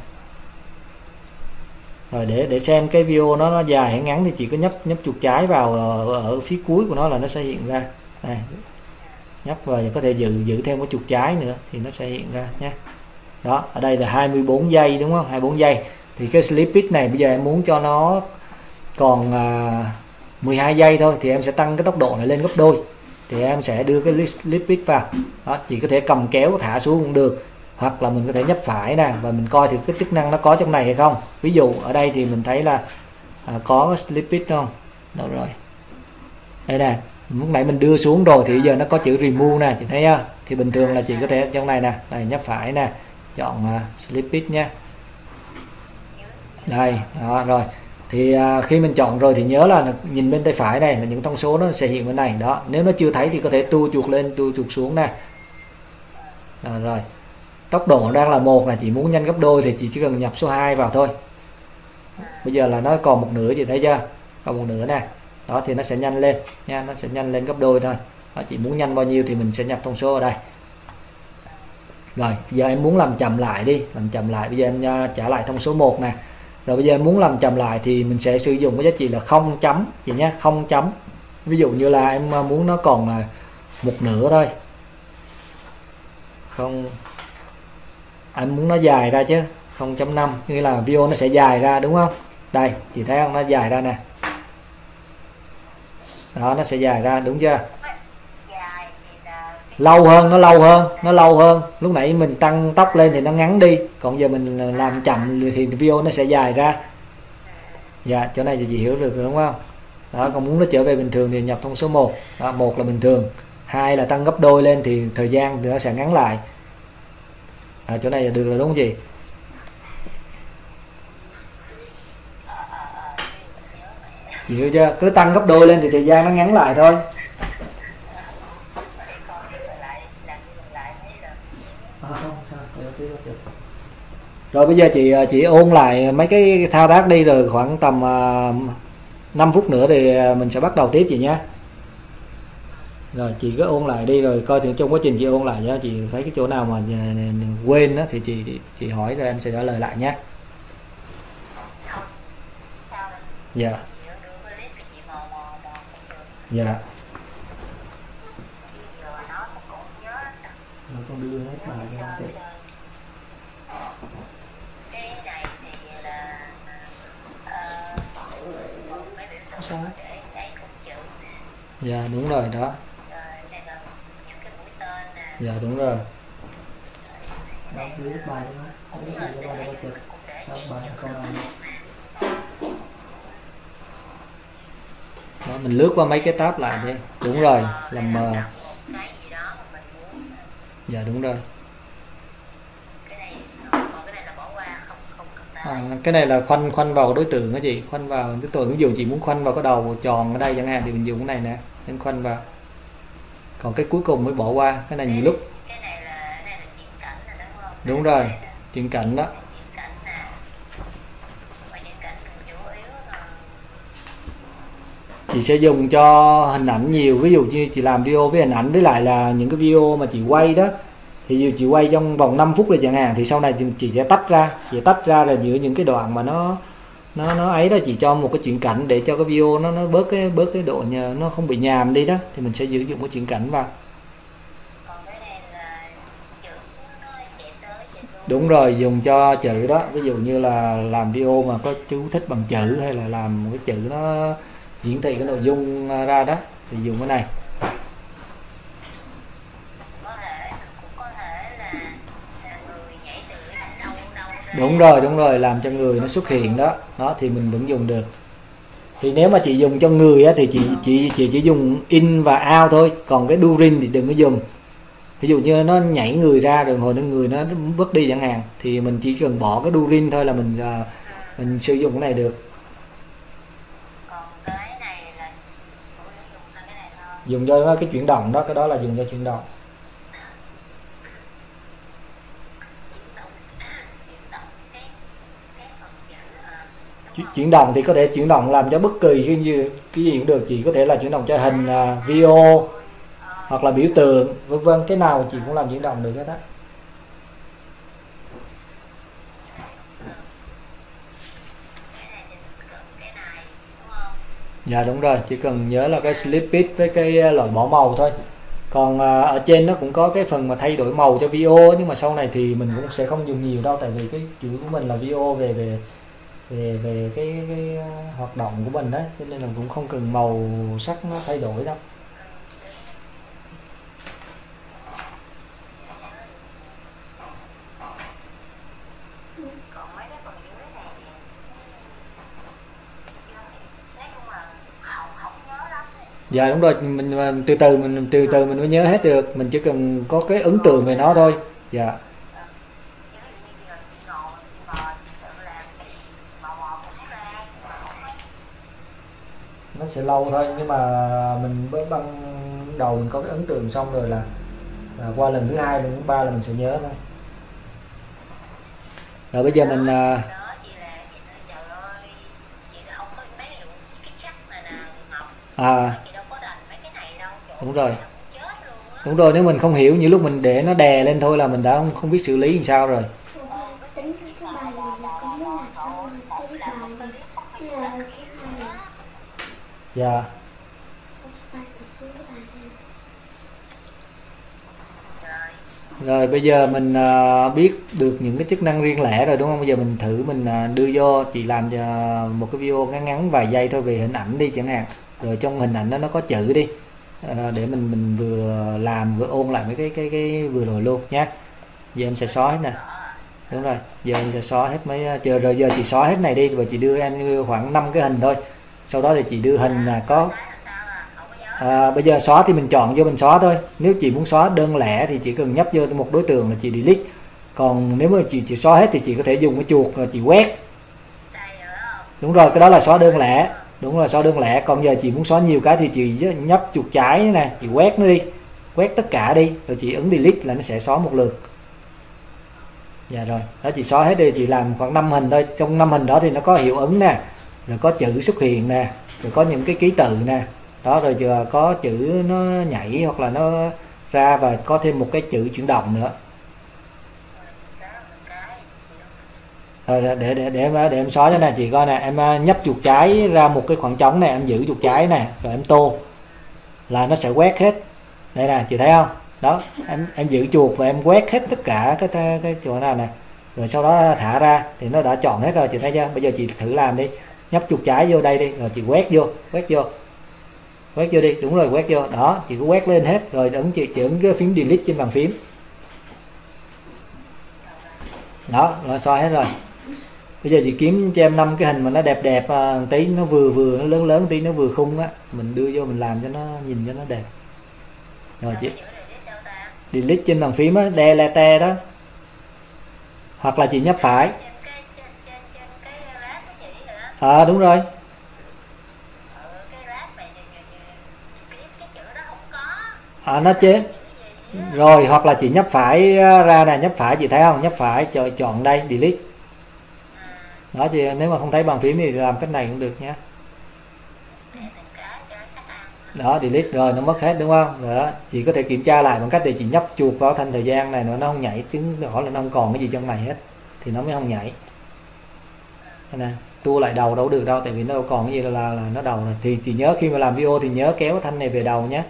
Rồi để để xem cái video nó, nó dài hay ngắn thì chỉ có nhấp nhấp chuột trái vào ờ, ở, ở phía cuối của nó là nó sẽ hiện ra. Này nhấp vào có thể giữ giữ thêm cái chuột trái nữa thì nó sẽ hiện ra nhé đó ở đây là 24 giây đúng không? 24 giây. Thì cái slipit này bây giờ em muốn cho nó còn à, 12 giây thôi thì em sẽ tăng cái tốc độ này lên gấp đôi. Thì em sẽ đưa cái slipit vào. Đó chỉ có thể cầm kéo thả xuống cũng được. Hoặc là mình có thể nhấp phải nè và mình coi thì cái chức năng nó có trong này hay không. Ví dụ ở đây thì mình thấy là à, có slipit không? Đâu rồi? Đây nè lúc nãy mình đưa xuống rồi thì giờ nó có chữ remove nè chị thấy không thì bình thường là chị có thể trong này nè này nhấp phải nè chọn à, uh, slippage nha. Đây đó rồi. Thì uh, khi mình chọn rồi thì nhớ là nhìn bên tay phải này là những thông số nó sẽ hiện bên này đó. Nếu nó chưa thấy thì có thể tu chuột lên tu chuột xuống này đó, rồi. Tốc độ đang là một là chỉ muốn nhanh gấp đôi thì chị chỉ cần nhập số 2 vào thôi. Bây giờ là nó còn một nửa chị thấy chưa? Còn một nửa này đó thì nó sẽ nhanh lên nha nó sẽ nhanh lên gấp đôi thôi. Đó, chị muốn nhanh bao nhiêu thì mình sẽ nhập thông số ở đây rồi, giờ em muốn làm chậm lại đi, làm chậm lại. Bây giờ em à, trả lại thông số 1 nè. Rồi bây giờ em muốn làm chậm lại thì mình sẽ sử dụng cái giá trị là không chấm chị nhé không chấm. Ví dụ như là em à, muốn nó còn là một nửa thôi. Không à, anh muốn nó dài ra chứ 0.5 như là video nó sẽ dài ra, đúng không? Đây, chị thấy không? Nó dài ra nè. Đó, nó sẽ dài ra, đúng chưa? Lâu hơn nó lâu hơn nó lâu hơn. Lúc nãy mình tăng tốc lên thì nó ngắn đi. Còn giờ mình làm chậm thì video nó sẽ dài ra. Dạ chỗ này thì chị hiểu được rồi đúng không? Đó còn muốn nó trở về bình thường thì nhập thông số 1 đó, một là bình thường. Hai là tăng gấp đôi lên thì thời gian thì nó sẽ ngắn lại. À, chỗ này là được rồi đúng không chị? Chị hiểu chưa? Cứ tăng gấp đôi lên thì thời gian nó ngắn lại thôi. Rồi bây giờ chị à, chị ôn lại mấy cái thao tác đi rồi khoảng tầm à, uh, 5 phút nữa thì à, mình sẽ bắt đầu tiếp chị nhé. Rồi chị cứ ôn lại đi rồi coi thì trong quá trình chị ôn lại nhá chị thấy cái chỗ nào mà quên đó thì chị chị hỏi rồi em sẽ trả lời lại nhé. Dạ. Dạ. Con đưa hết bài ra. Sao dạ đúng rồi đó. Dạ đúng rồi. Đó bài đó. Bài bài câu này đó, mình lướt qua mấy cái tab lại đi. Đúng rồi, làm mờ. Dạ đúng rồi. À, cái này là khoanh khoanh vào đối tượng cái gì khoanh vào đối tượng ví dụ chị muốn khoanh vào cái đầu tròn ở đây chẳng hạn thì mình dùng cái này nè nên khoanh vào. Còn cái cuối cùng mới bỏ qua cái này nhiều lúc. Đúng rồi chuyển cảnh đó. Chị sẽ dùng cho hình ảnh nhiều ví dụ như chị làm video với hình ảnh với lại là những cái video mà chị quay đó thì dù chị quay trong vòng 5 phút là chẳng hạn, thì sau này chị sẽ tách ra, chị tách ra là giữa những cái đoạn mà nó nó nó ấy đó, chị cho một cái chuyển cảnh để cho cái video nó nó bớt cái bớt cái độ nhờ, nó không bị nhàm đi đó, thì mình sẽ sử dụng cái chuyển cảnh vào. Đúng rồi, dùng cho chữ đó, ví dụ như là làm video mà có chú thích bằng chữ hay là làm cái chữ nó hiển thị cái nội dung ra đó, thì dùng cái này. Đúng rồi đúng rồi làm cho người nó xuất hiện đó. Đó thì mình vẫn dùng được. Thì nếu mà chị dùng cho người á, thì chị chị chị chỉ dùng in và out thôi. Còn cái during thì đừng có dùng. Ví dụ như nó nhảy người ra rồi ngồi lên người nó vứt đi chẳng hạn thì mình chỉ cần bỏ cái đu rin thôi là mình uh, mình sử dụng cái này được. Còn cái này là ủa, dùng cho nó cái chuyển động đó cái đó là dùng cho chuyển động chuyển động cái cái phần chữ à, Chuyển- động thì có thể chuyển động làm cho bất kỳ cái gì cái gì cũng được. Chỉ có thể là chuyển động cho hình uh, video hoặc là biểu tượng vân vân. Cái nào chị cũng làm chuyển động được hết á. Dạ đúng rồi. Chỉ cần nhớ là cái slip bit với cái à, loại bỏ màu thôi. Còn à, ở trên nó cũng có cái phần mà thay đổi màu cho video nhưng mà sau này thì mình cũng sẽ không dùng nhiều đâu. Tại vì cái chữ của mình là video về về về về cái, cái ờ, hoạt động của mình đấy cho nên là cũng không cần màu sắc nó thay đổi đâu. Dạ đúng rồi mình từ từ mình từ từ mình mới nhớ hết được mình chỉ cần có cái ấn tượng về nó thôi. Dạ chứ ví dụ như giờ chị ngồi chị mò chị tự làm mò mò cũng ra mà không có nó sẽ lâu thôi nhưng mà mình mới ban đầu mình có cái ấn tượng xong rồi là, là qua lần thứ hai lần thứ ba là mình sẽ nhớ thôi. Rồi bây giờ mình à, à. Chị đâu có rành mấy cái này đâu Trời Đúng rồi. chết luôn á. Đúng rồi nếu mình không hiểu như lúc mình để nó đè lên thôi là mình đã không, không biết xử lý làm sao rồi tính cái cái bài này là con muốn làm xong rồi cái bài này là cái này dạ. Rồi, bây giờ mình à, biết được những cái chức năng riêng lẻ rồi, đúng không? Bây giờ mình thử mình à, đưa vô, chị làm cho một cái video ngắn ngắn, vài giây thôi về hình ảnh đi chẳng hạn. Rồi trong hình ảnh đó nó có chữ đi. Ờ, để mình mình vừa làm vừa ôn lại mấy cái cái cái vừa rồi luôn nhé giờ em sẽ xóa hết nè. Đúng rồi, giờ em sẽ xóa hết mấy à, chờ, rồi giờ chị xóa hết này đi và chị đưa em như khoảng 5 cái hình thôi sau đó thì chị đưa hình là có à bây giờ xóa thì mình chọn vô mình xóa thôi. Nếu chị muốn xóa đơn lẻ thì chỉ cần nhấp vô một đối tượng là chị delete. Còn nếu mà chị chị xóa hết thì chị có thể dùng cái chuột rồi chị quét. Đúng rồi, cái đó là xóa đơn lẻ. Đúng rồi, xóa đơn lẻ. Còn giờ chị muốn xóa nhiều cái thì chị nhấp chuột trái nè, chị quét nó đi. Quét tất cả đi, rồi chị ấn delete là nó sẽ xóa một lượt. Dạ rồi, đó, chị xóa hết đi, chị làm khoảng 5 hình thôi. Trong 5 hình đó thì nó có hiệu ứng nè rồi có chữ xuất hiện nè rồi có những cái ký tự nè. Đó rồi giờ có chữ nó nhảy hoặc là nó ra và có thêm một cái chữ chuyển động nữa. Ờ, rồi để để để em để em xóa cho nè chị coi nè. Em à, nhấp chuột trái ra một cái khoảng trống này em giữ chuột trái nè rồi em tô. Là nó sẽ quét hết. Đây nè chị thấy không? Đó em em giữ chuột và em quét hết tất cả cái cái, cái chỗ nào nè. Rồi sau đó thả ra thì nó đã chọn hết rồi chị thấy chưa? Bây giờ chị thử làm đi nhấp chuột trái vô đây đi rồi chị quét vô quét vô. Quét vô đi đúng rồi quét vô. Đó chị cứ quét lên hết rồi ấn chị, chị ấn cái phím delete trên bàn phím. Đó là xóa hết rồi. Bây giờ chị kiếm cho em năm cái hình mà nó đẹp đẹp à, tí nó vừa vừa nó lớn lớn tí nó vừa khung á. Mình đưa vô mình làm cho nó nhìn cho nó đẹp. Rồi chị. Delete trên bàn phím á delete đó. Hoặc là chị nhấp phải à đúng rồi. À nó chế. Rồi, hoặc là chị nhấp phải ờ, ra nè, nhấp phải, chị thấy không? Nhấp phải chọn chọn đây, delete. Đó, chị, nếu mà không thấy bàn phím thì làm cách này cũng được nhé đó, delete rồi, nó mất hết, đúng không? Rồi đó, chị có thể kiểm tra lại bằng cách để chị nhấp chuột vào thanh thời gian này, nó nó không nhảy, chứng tỏ là nó không còn cái gì trong này hết, thì nó mới không nhảy. Nè tua lại đầu đâu được đâu tại vì nó đâu còn cái gì là là, là nó đầu này. Thì chị nhớ khi mà làm video thì nhớ kéo thanh này về đầu nhé.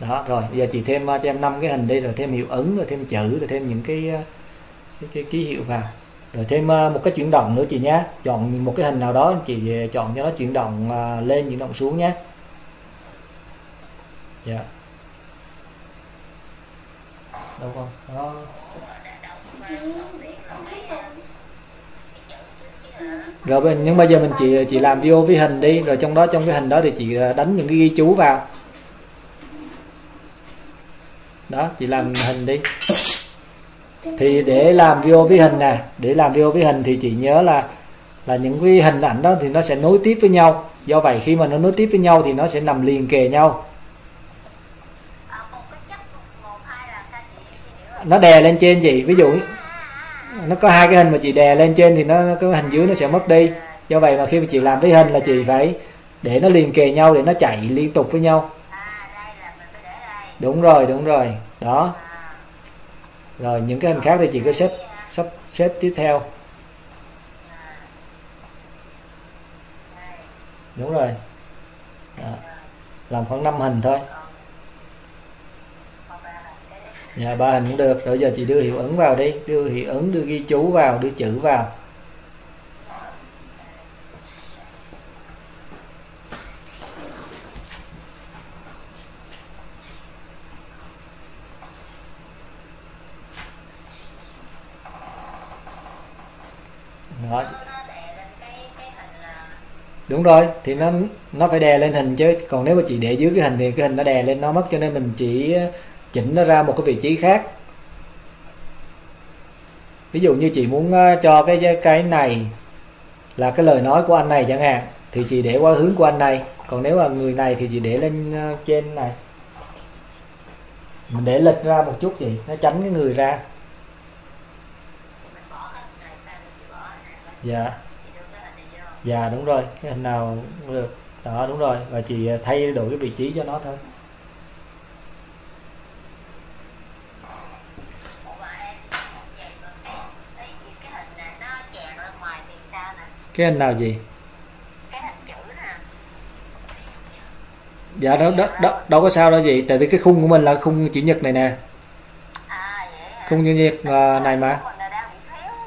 Đó rồi giờ chị thêm cho em năm cái hình đi rồi thêm hiệu ứng rồi thêm chữ rồi thêm những cái cái, cái ký hiệu vào. Rồi thêm một cái chuyển động nữa chị nhé. Chọn một cái hình nào đó chị về chọn cho nó chuyển động à, lên chuyển động xuống nhé. Dạ. Đâu con? Đó rồi nhưng bây giờ mình chỉ chỉ làm video với hình đi rồi trong đó trong cái hình đó thì chị uh, đánh những cái ghi chú vào. Đó chị làm hình đi. Thì để làm video với hình nè để làm video với hình thì chị nhớ là là những cái hình ảnh đó thì nó sẽ nối tiếp với nhau. Do vậy khi mà nó nối tiếp với nhau thì nó sẽ nằm liền kề nhau. À, rồi nó đè lên trên chị. Ví dụ nó có hai cái hình mà chị đè lên trên thì nó cái hình dưới nó sẽ mất đi. Do vậy mà khi mà chị làm với hình là chị phải để nó liền kề nhau để nó chạy liên tục với nhau. Đúng rồi đúng rồi. Đó. Rồi, những cái hình khác thì chị cứ xếp sắp xếp tiếp theo. Đúng rồi. Đó. làm khoảng 5 hình thôi còn ba là cái đấy dạ ba hình cũng được. Rồi giờ chị đưa hiệu ứng vào đi. Đưa hiệu ứng, đưa ghi chú vào, đưa chữ vào. Đó đúng rồi, thì nó nó phải đè lên hình chứ. Còn nếu mà chị để dưới cái hình thì cái hình nó đè lên nó mất, cho nên mình chỉ chỉnh nó ra một cái vị trí khác. Ví dụ như chị muốn ờ, cho cái cái này là cái lời nói của anh này chẳng hạn, thì chị để qua hướng của anh này. Còn nếu mà người này thì chị để lên ờ, trên này. Mình để lệch ra một chút vậy nó tránh cái người ra. Dạ. Dạ đúng rồi, cái hình nào cũng được. Đó, đúng rồi, và chị ờ, thay đổi cái vị trí cho nó thôi. Cái hình nào gì? Dạ đó, đó, đó đâu có sao đâu gì tại vì cái khung của mình là khung chữ nhật này nè. À khung chữ nhật à, này mà.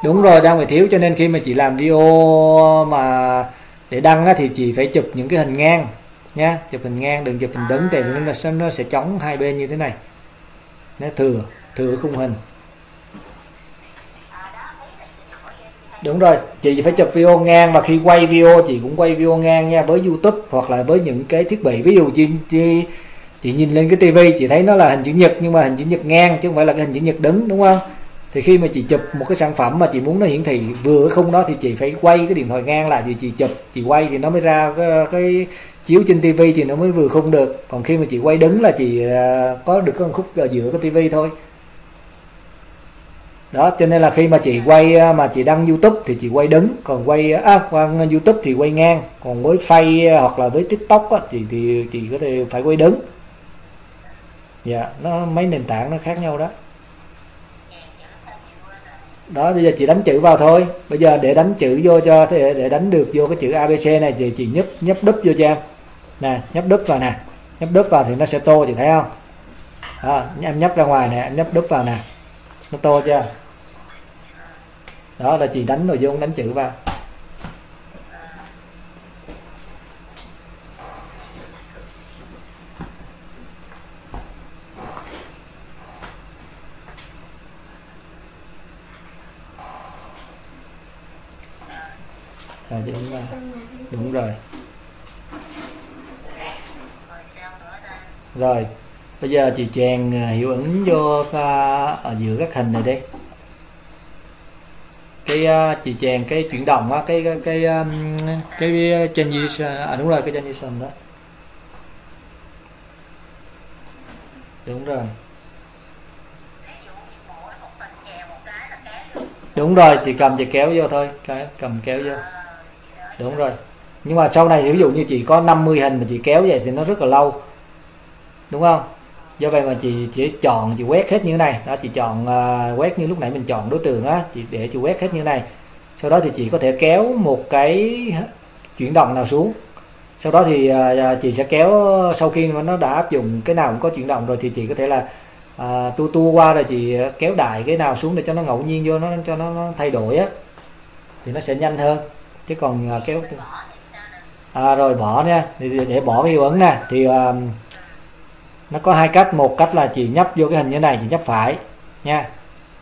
đúng rồi đang bị thiếu cho nên khi mà chị làm video mà để đăng á, thì chị phải chụp những cái hình ngang nha chụp hình ngang đừng chụp hình đứng thì nó sẽ nó sẽ chống hai bên như thế này. Nó thừa thừa khung hình à đó ý là chị hỏi vậy chị thấy đúng rồi chị phải chụp video ngang và khi quay video chị cũng quay video ngang nha với YouTube hoặc là với những cái thiết bị. Ví dụ chị chị, chị nhìn lên cái tivi chị thấy nó là hình chữ nhật nhưng mà hình chữ nhật ngang chứ không phải là cái hình chữ nhật đứng đúng không? Thì khi mà chị chụp một cái sản phẩm mà chị muốn nó hiển thị vừa cái khung đó thì chị phải quay cái điện thoại ngang lại thì chị chụp chị quay thì nó mới ra cái, cái chiếu trên tivi thì nó mới vừa khung được. Còn khi mà chị quay đứng là chị ờ, có được cái khúc ở giữa cái tivi thôi đó cho nên là khi mà chị quay à, mà chị đăng YouTube thì chị quay đứng còn quay à qua YouTube thì quay ngang. Còn với Face à, hoặc là với TikTok á, thì thì chị có thể phải quay đứng. Dạ nó mấy nền tảng nó khác nhau đó. Đó bây giờ chị đánh chữ vào thôi. Bây giờ để đánh chữ vô cho để, để đánh được vô cái chữ ABC này thì chị nhấp nhấp đúp vô cho em. Nè nhấp đúp vào nè. Nhấp đúp vào thì nó sẽ tô chị thấy không? À, em nhấp ra ngoài nè em nhấp đúp vào nè. Nó tô chưa? Đó là chị đánh nội dung đánh chữ vào. À, đúng rồi đúng rồi. Rồi bây giờ chị chèn à, hiệu ứng vô ở giữa các hình này đi cái uh, chị chèn cái chuyển động á cái cái cái um, cái transition à, à đúng rồi cái transition đó. Đúng rồi. Đúng rồi chị cầm chị kéo vô thôi cái cầm kéo vô. Đúng rồi. Nhưng mà sau này ví dụ như chị có 50 hình mà chị kéo vậy thì nó rất là lâu. Đúng không? Do vậy mà chị chỉ chọn chị quét hết như thế này. Đó chị chọn à, quét như lúc nãy mình chọn đối tượng á chị để chị quét hết như thế này. Sau đó thì chị có thể kéo một cái chuyển động nào xuống. Sau đó thì à, chị sẽ kéo sau khi mà nó đã áp dụng cái nào cũng có chuyển động rồi thì chị có thể là à, tua tua qua rồi chị kéo đại cái nào xuống để cho nó ngẫu nhiên vô nó cho nó, nó thay đổi á. Thì nó sẽ nhanh hơn. Chứ còn à, kéo à, rồi bỏ nha. Để, để, bỏ cái hiệu ứng nè. Thì à, nó có hai cách, một cách là chị nhấp vô cái hình như này, chị nhấp phải, nha.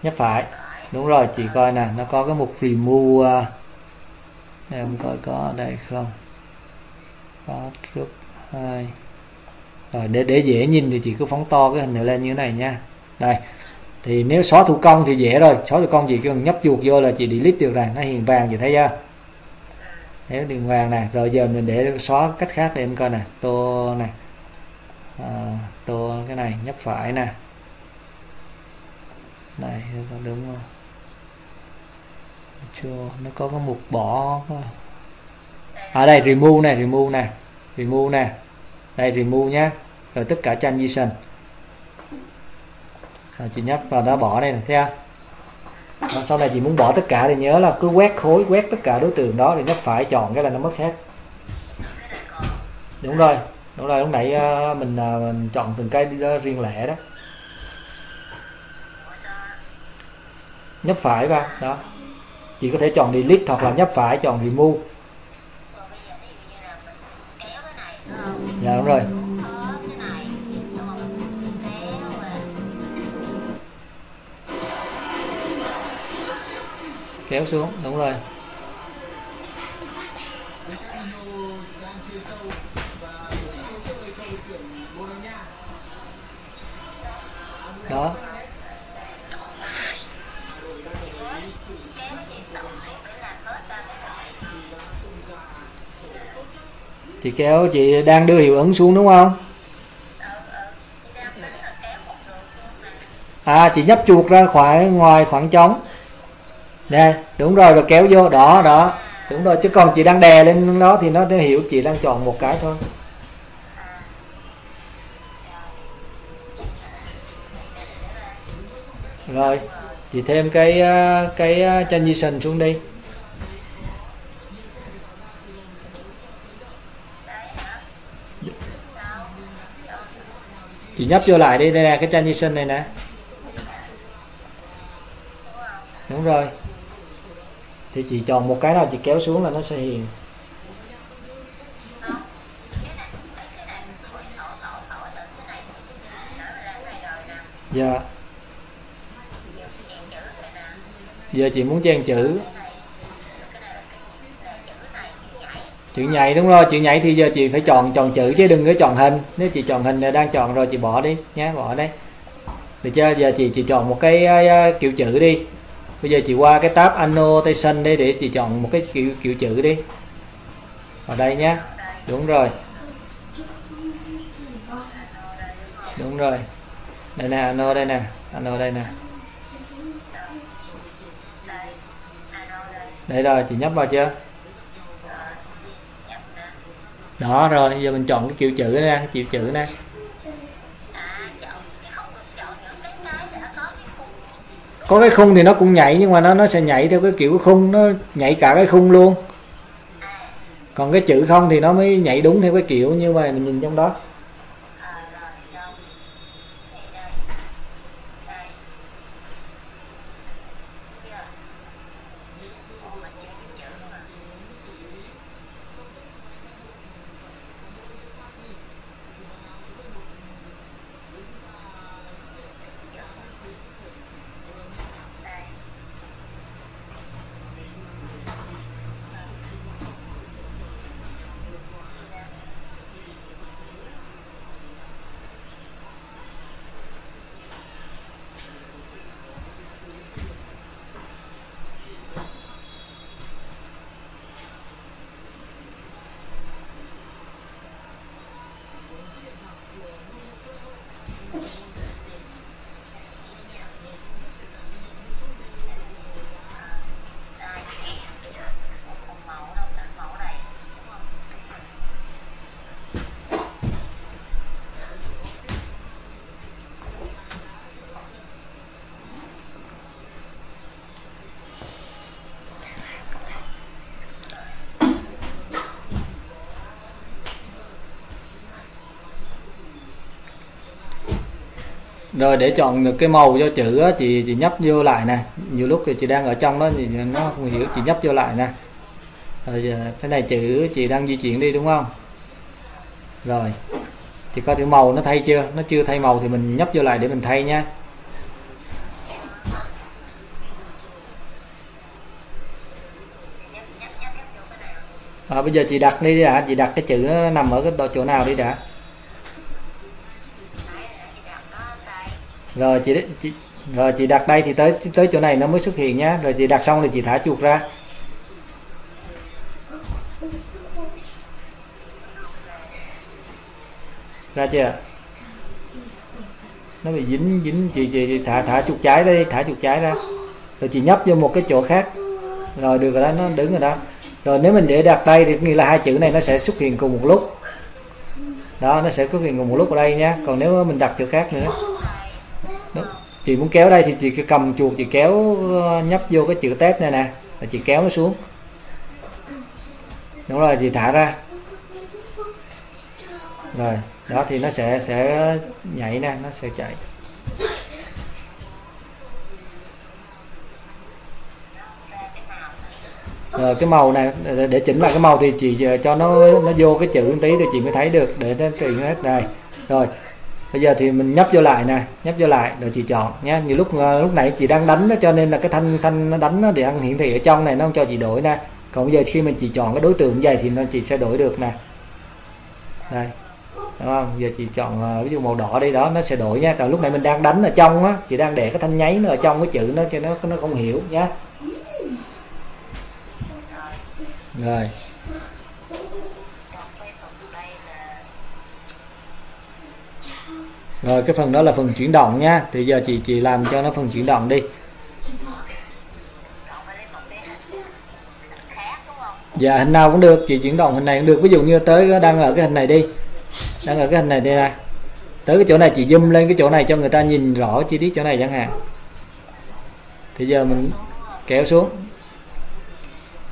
Nhấp phải. Đúng rồi, chị coi nè, nó có cái mục remove à. em coi có ở đây không? Có group 2 rồi, để để dễ nhìn thì chị cứ phóng to cái hình này lên như thế này nha. Đây. Thì nếu xóa thủ công thì dễ rồi. Xóa thủ công chỉ cần nhấp chuột vô là chị delete được này nó hiện vàng, chị thấy chưa? Nếu điện vàng này rồi giờ mình để xóa cách khác để em coi nè. Tô này Ờ, à, tô cái này nhấp phải nè. Này có đúng không chưa nó có cái mục bỏ ở à đây remove này remove này remove nè. Đây remove nhá. Rồi tất cả transition. À, chị nhấp và đã bỏ đây này thấy không? Sau này chị muốn bỏ tất cả thì nhớ là cứ quét khối quét tất cả đối tượng đó thì nhấp phải chọn cái là nó mất hết. Đúng rồi đúng rồi lúc nãy ờ, mình, ờ, mình chọn từng cái riêng lẻ đó. Nhấp phải vào đó. Chỉ có thể chọn delete hoặc là nhấp phải chọn remove. Giờ đúng dạ đúng rồi. Kéo xuống đúng rồi. Đó. Chị kéo, chị đang đưa hiệu ứng xuống đúng không? À chị nhấp chuột ra khỏi, ngoài khoảng trống. Nè, đúng rồi rồi kéo vô. Đó đó. Đúng rồi, chứ còn chị đang đè lên đó thì nó sẽ hiểu chị đang chọn một cái thôi. Rồi chị thêm cái à, cái à, transition xuống đi. Chị nhấp vô lại đi, đây nè, cái transition này nè. Đúng rồi. Thì chị chọn một cái nào chị kéo xuống là nó sẽ hiện dạ. yeah cái cái này thổi thổi thổi thổi từ cái này nó ra cái này rồi nè giờ giờ chèn chữ này nè giờ chị muốn trang chữ. Chữ nhảy đúng rồi, chữ nhảy thì giờ chị phải chọn chọn chữ chứ đừng có chọn hình. Nếu chị chọn hình là đang chọn rồi chị bỏ đi nhé bỏ đấy. Được chưa? Giờ chị chị chọn một cái à, à, kiểu chữ đi. Bây giờ chị qua cái tab annotation đây để chị chọn một cái kiểu kiểu chữ đi. Vào đây nhé đúng rồi. Đúng rồi. Đây nè, anno đây nè, anno đây nè. Đây rồi, chị nhấp vào chưa? Đó, rồi giờ mình chọn cái kiểu chữ nè cái kiểu chữ nè. Có cái khung thì nó cũng nhảy, nhưng mà nó nó sẽ nhảy theo cái kiểu khung, nó nhảy cả cái khung luôn. Còn cái chữ không thì nó mới nhảy đúng theo cái kiểu như mà mình nhìn trong đó. Rồi để chọn được cái màu cho chữ á, chị chị nhấp vô lại nè. Nhiều lúc thì chị đang ở trong đó thì nó không hiểu chị nhấp vô lại nè. Rồi à, cái này chữ chị đang di chuyển đi đúng không? Rồi chị coi thử màu nó thay chưa? Nó chưa thay màu thì mình nhấp vô lại để mình thay nha. À, bây giờ chị đặt đi đã chị đặt cái chữ nó nằm ở cái chỗ nào đi đã? Rồi chị, chị rồi chị đặt đây thì tới tới chỗ này nó mới xuất hiện nhá. Rồi chị đặt xong thì chị thả chuột ra. Ra chưa nó bị dính dính chị chị, chị thả thả chuột trái đây, thả chuột trái ra. Rồi chị nhấp vô một cái chỗ khác. Rồi được rồi đó nó đứng rồi đó. Rồi nếu mình để đặt đây thì nghĩa là hai chữ này nó sẽ xuất hiện cùng một lúc. Đó nó sẽ xuất hiện cùng một lúc ở đây nhé còn nếu mình đặt chỗ khác nữa chị muốn kéo đây thì chị cứ cầm chuột chị kéo ờ, nhấp vô cái chữ test này nè là chị kéo nó xuống. Đúng rồi chị thả ra. Rồi đó thì nó sẽ sẽ nhảy nè nó sẽ chạy. Rồi cái màu này để, để chỉnh lại cái màu thì chị ờ, cho nó nó vô cái chữ một tí thì chị mới thấy được để nó tiền hết. Đây rồi bây giờ thì mình nhấp vô lại nè nhấp vô lại rồi chị chọn nhé như lúc ờ, lúc nãy chị đang đánh đó, cho nên là cái thanh thanh nó đánh nó ăn hiển thị ở trong này nó không cho chị đổi nè. Còn bây giờ khi mình chị chọn cái đối tượng dày thì nó chị sẽ đổi được nè. Đây đúng không? Giờ chị chọn ờ, ví dụ màu đỏ đi đó nó sẽ đổi nha. Còn lúc này mình đang đánh ở trong á chị đang để cái thanh nháy nó ở trong cái chữ nó cho nó nó không hiểu nhá. Rồi xong cái phần đây là rồi, cái phần đó là phần chuyển động nha. Thì giờ chị chị làm cho nó phần chuyển động đi. Dạ hình nào cũng được. Chị chuyển động hình này cũng được. Ví dụ như tới đang ở cái hình này đi. Đang ở cái hình này đây nè. Tới cái chỗ này chị zoom lên cái chỗ này cho người ta nhìn rõ chi tiết chỗ này chẳng hạn. Thì giờ mình kéo xuống.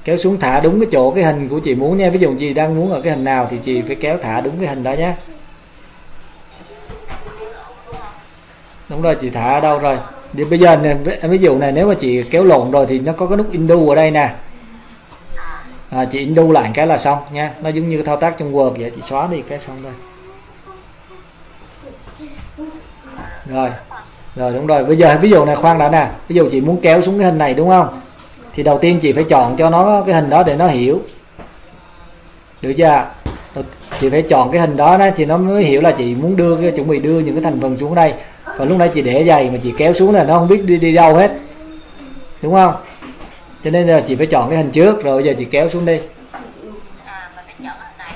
Kéo xuống thả đúng cái chỗ cái hình của chị muốn nha. Ví dụ chị đang muốn ở cái hình nào thì chị phải kéo thả đúng cái hình đó nhé đúng rồi chị thả ở đâu rồi? Thì bây giờ này ví- dụ này nếu mà chị kéo lộn rồi thì nó có cái nút undo ở đây nè. À, chị undo lại cái là xong nha. Nó giống như thao tác trong Word vậy chị xóa đi cái xong thôi. Rồi rồi đúng rồi. Bây giờ ví dụ này khoan đã nè. Ví dụ chị muốn kéo xuống cái hình này đúng không? Thì đầu tiên chị phải chọn cho nó cái hình đó để nó hiểu. Được chưa chị phải chọn cái hình đó đó thì nó mới hiểu là chị muốn đưa cái chuẩn bị đưa những cái thành phần xuống đây còn lúc nãy chị để giày mà chị kéo xuống là nó không biết đi đi đâu hết. Đúng không? Cho nên là chị phải chọn cái hình trước rồi bây giờ chị kéo xuống đi.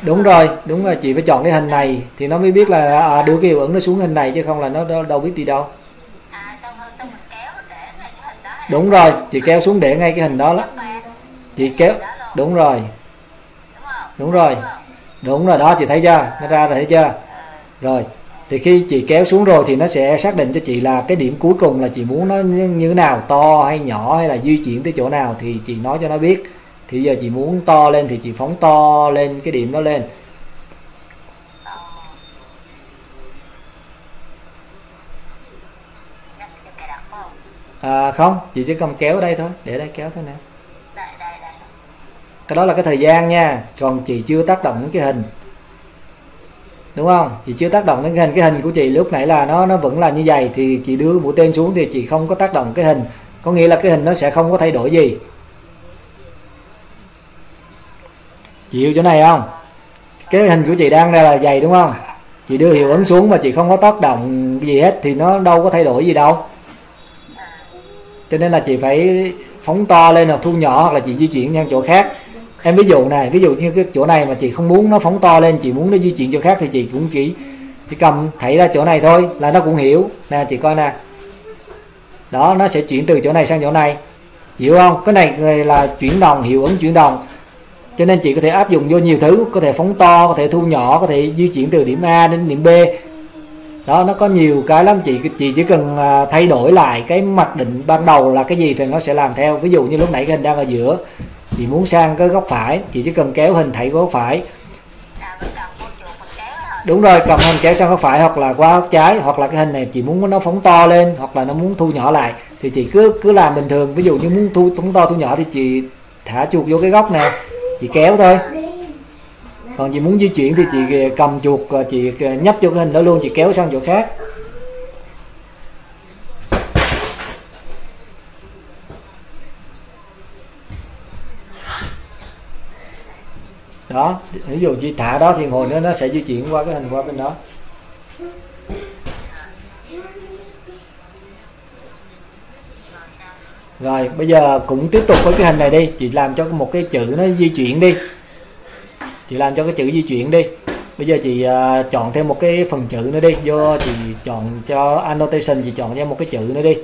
Đúng rồi đúng rồi chị phải chọn cái hình này thì nó mới biết là à, đưa cái hiệu ứng nó xuống hình này chứ không là nó đâu, đâu biết đi đâu. Đúng rồi chị kéo xuống để ngay cái hình đó đó chị kéo đúng rồi. Đúng rồi. Đúng đúng rồi đó chị thấy chưa? Nó ra rồi thấy chưa? Rồi thì khi chị kéo xuống rồi thì nó sẽ xác định cho chị là cái điểm cuối cùng là chị muốn nó như thế nào to hay nhỏ hay là di chuyển tới chỗ nào thì chị nói cho nó biết. Thì giờ chị muốn to lên thì chị phóng to lên cái điểm đó lên. Không à, không chị chỉ cần kéo ở đây thôi để đây kéo thôi nè. Cái đó là cái thời gian nha còn chị chưa tác động đến cái hình đúng không? Chị chưa tác động đến cái hình. Cái hình của chị lúc nãy là nó nó vẫn là như vậy. Thì chị đưa mũi tên xuống thì chị không có tác động cái hình. Có nghĩa là cái hình nó sẽ không có thay đổi gì. Chị hiểu chỗ này không? Cái hình của chị đang ra là dày đúng không? Chị đưa hiệu ứng xuống mà chị không có tác động gì hết thì nó đâu có thay đổi gì đâu. Cho nên là chị phải phóng to lên hoặc thu nhỏ hoặc là chị di chuyển sang chỗ khác em ví dụ này, ví dụ như cái chỗ này mà chị không muốn nó phóng to lên, chị muốn nó di chuyển chỗ khác thì chị cũng chỉ chỉ cầm thấy ra chỗ này thôi là nó cũng hiểu. Nè, chị coi nè. Đó, nó sẽ chuyển từ chỗ này sang chỗ này. Hiểu không? Cái này là chuyển đồng, hiệu ứng chuyển đồng. Cho nên chị có thể áp dụng vô nhiều thứ, có thể phóng to, có thể thu nhỏ, có thể di chuyển từ điểm A đến điểm B. Đó, nó có nhiều cái lắm. Chị chị chỉ cần à, thay đổi lại cái mặc định ban đầu là cái gì thì nó sẽ làm theo. Ví dụ như lúc nãy cái hình đang ở giữa chị muốn sang cái góc phải, chị chỉ cần kéo hình thảy góc phải. Đúng rồi, cầm hình kéo sang góc phải hoặc là qua góc trái, hoặc là cái hình này chị muốn nó phóng to lên, hoặc là nó muốn thu nhỏ lại. Thì chị cứ cứ làm bình thường. Ví dụ như muốn thu, phóng to, thu nhỏ thì chị thả chuột vô cái góc này chị kéo thôi. Còn chị muốn di chuyển thì chị cầm chuột ờ, chị ờ, nhấp vô cái hình đó luôn, chị kéo sang chỗ khác. Đó ví dụ chị thả đó thì hồi nữa nó sẽ di chuyển qua cái hình qua bên đó. Rồi bây giờ cũng tiếp tục với cái hình này đi. Chị làm cho một cái chữ nó di chuyển đi. Chị làm cho cái chữ di chuyển đi. Bây giờ chị uh, chọn thêm một cái phần chữ nữa đi. Vô chị chọn cho annotation chị chọn thêm một cái chữ nữa đi.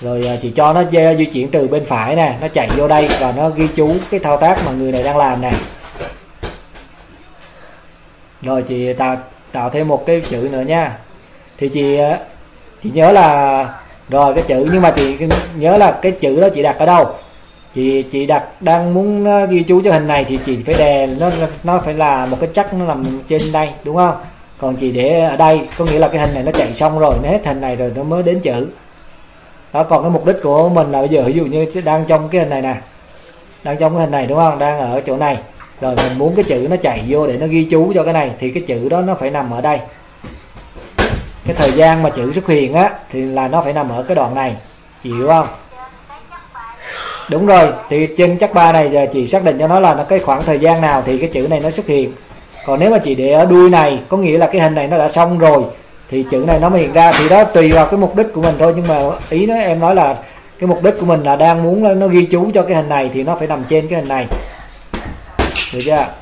Rồi uh, chị cho nó di chuyển từ bên phải nè nó chạy vô đây và nó ghi chú cái thao tác mà người này đang làm nè rồi chị tạo tạo thêm một cái chữ nữa nha. Thì chị ờ, chị nhớ là, rồi cái chữ, nhưng mà chị nhớ là cái chữ đó chị đặt ở đâu? Chị chị đặt, đang muốn ờ, ghi chú cho hình này thì chị phải đè nó nó phải là một cái chắc nó nằm trên đây, đúng không? Còn chị để ở đây, có nghĩa là cái hình này nó chạy xong rồi, nó hết hình này rồi nó mới đến chữ. Đó, còn cái mục đích của mình là bây giờ ví dụ như đang trong cái hình này nè, đang trong cái hình này, đúng không? Đang ở chỗ này rồi mình muốn cái chữ nó chạy vô để nó ghi chú cho cái này, thì cái chữ đó nó phải nằm ở đây. Cái thời gian mà chữ xuất hiện á, thì là nó phải nằm ở cái đoạn này. Chị hiểu không? Đúng rồi, thì trên chắc ba này giờ chị xác định cho nó là nó cái khoảng thời gian nào thì cái chữ này nó xuất hiện. Còn nếu mà chị để ở đuôi này, có nghĩa là cái hình này nó đã xong rồi, thì chữ này nó mới hiện ra. Thì đó, tùy vào cái mục đích của mình thôi, nhưng mà ý nó, em nói là cái mục đích của mình là đang muốn nó ghi chú cho cái hình này thì nó phải nằm trên cái hình này được chưa?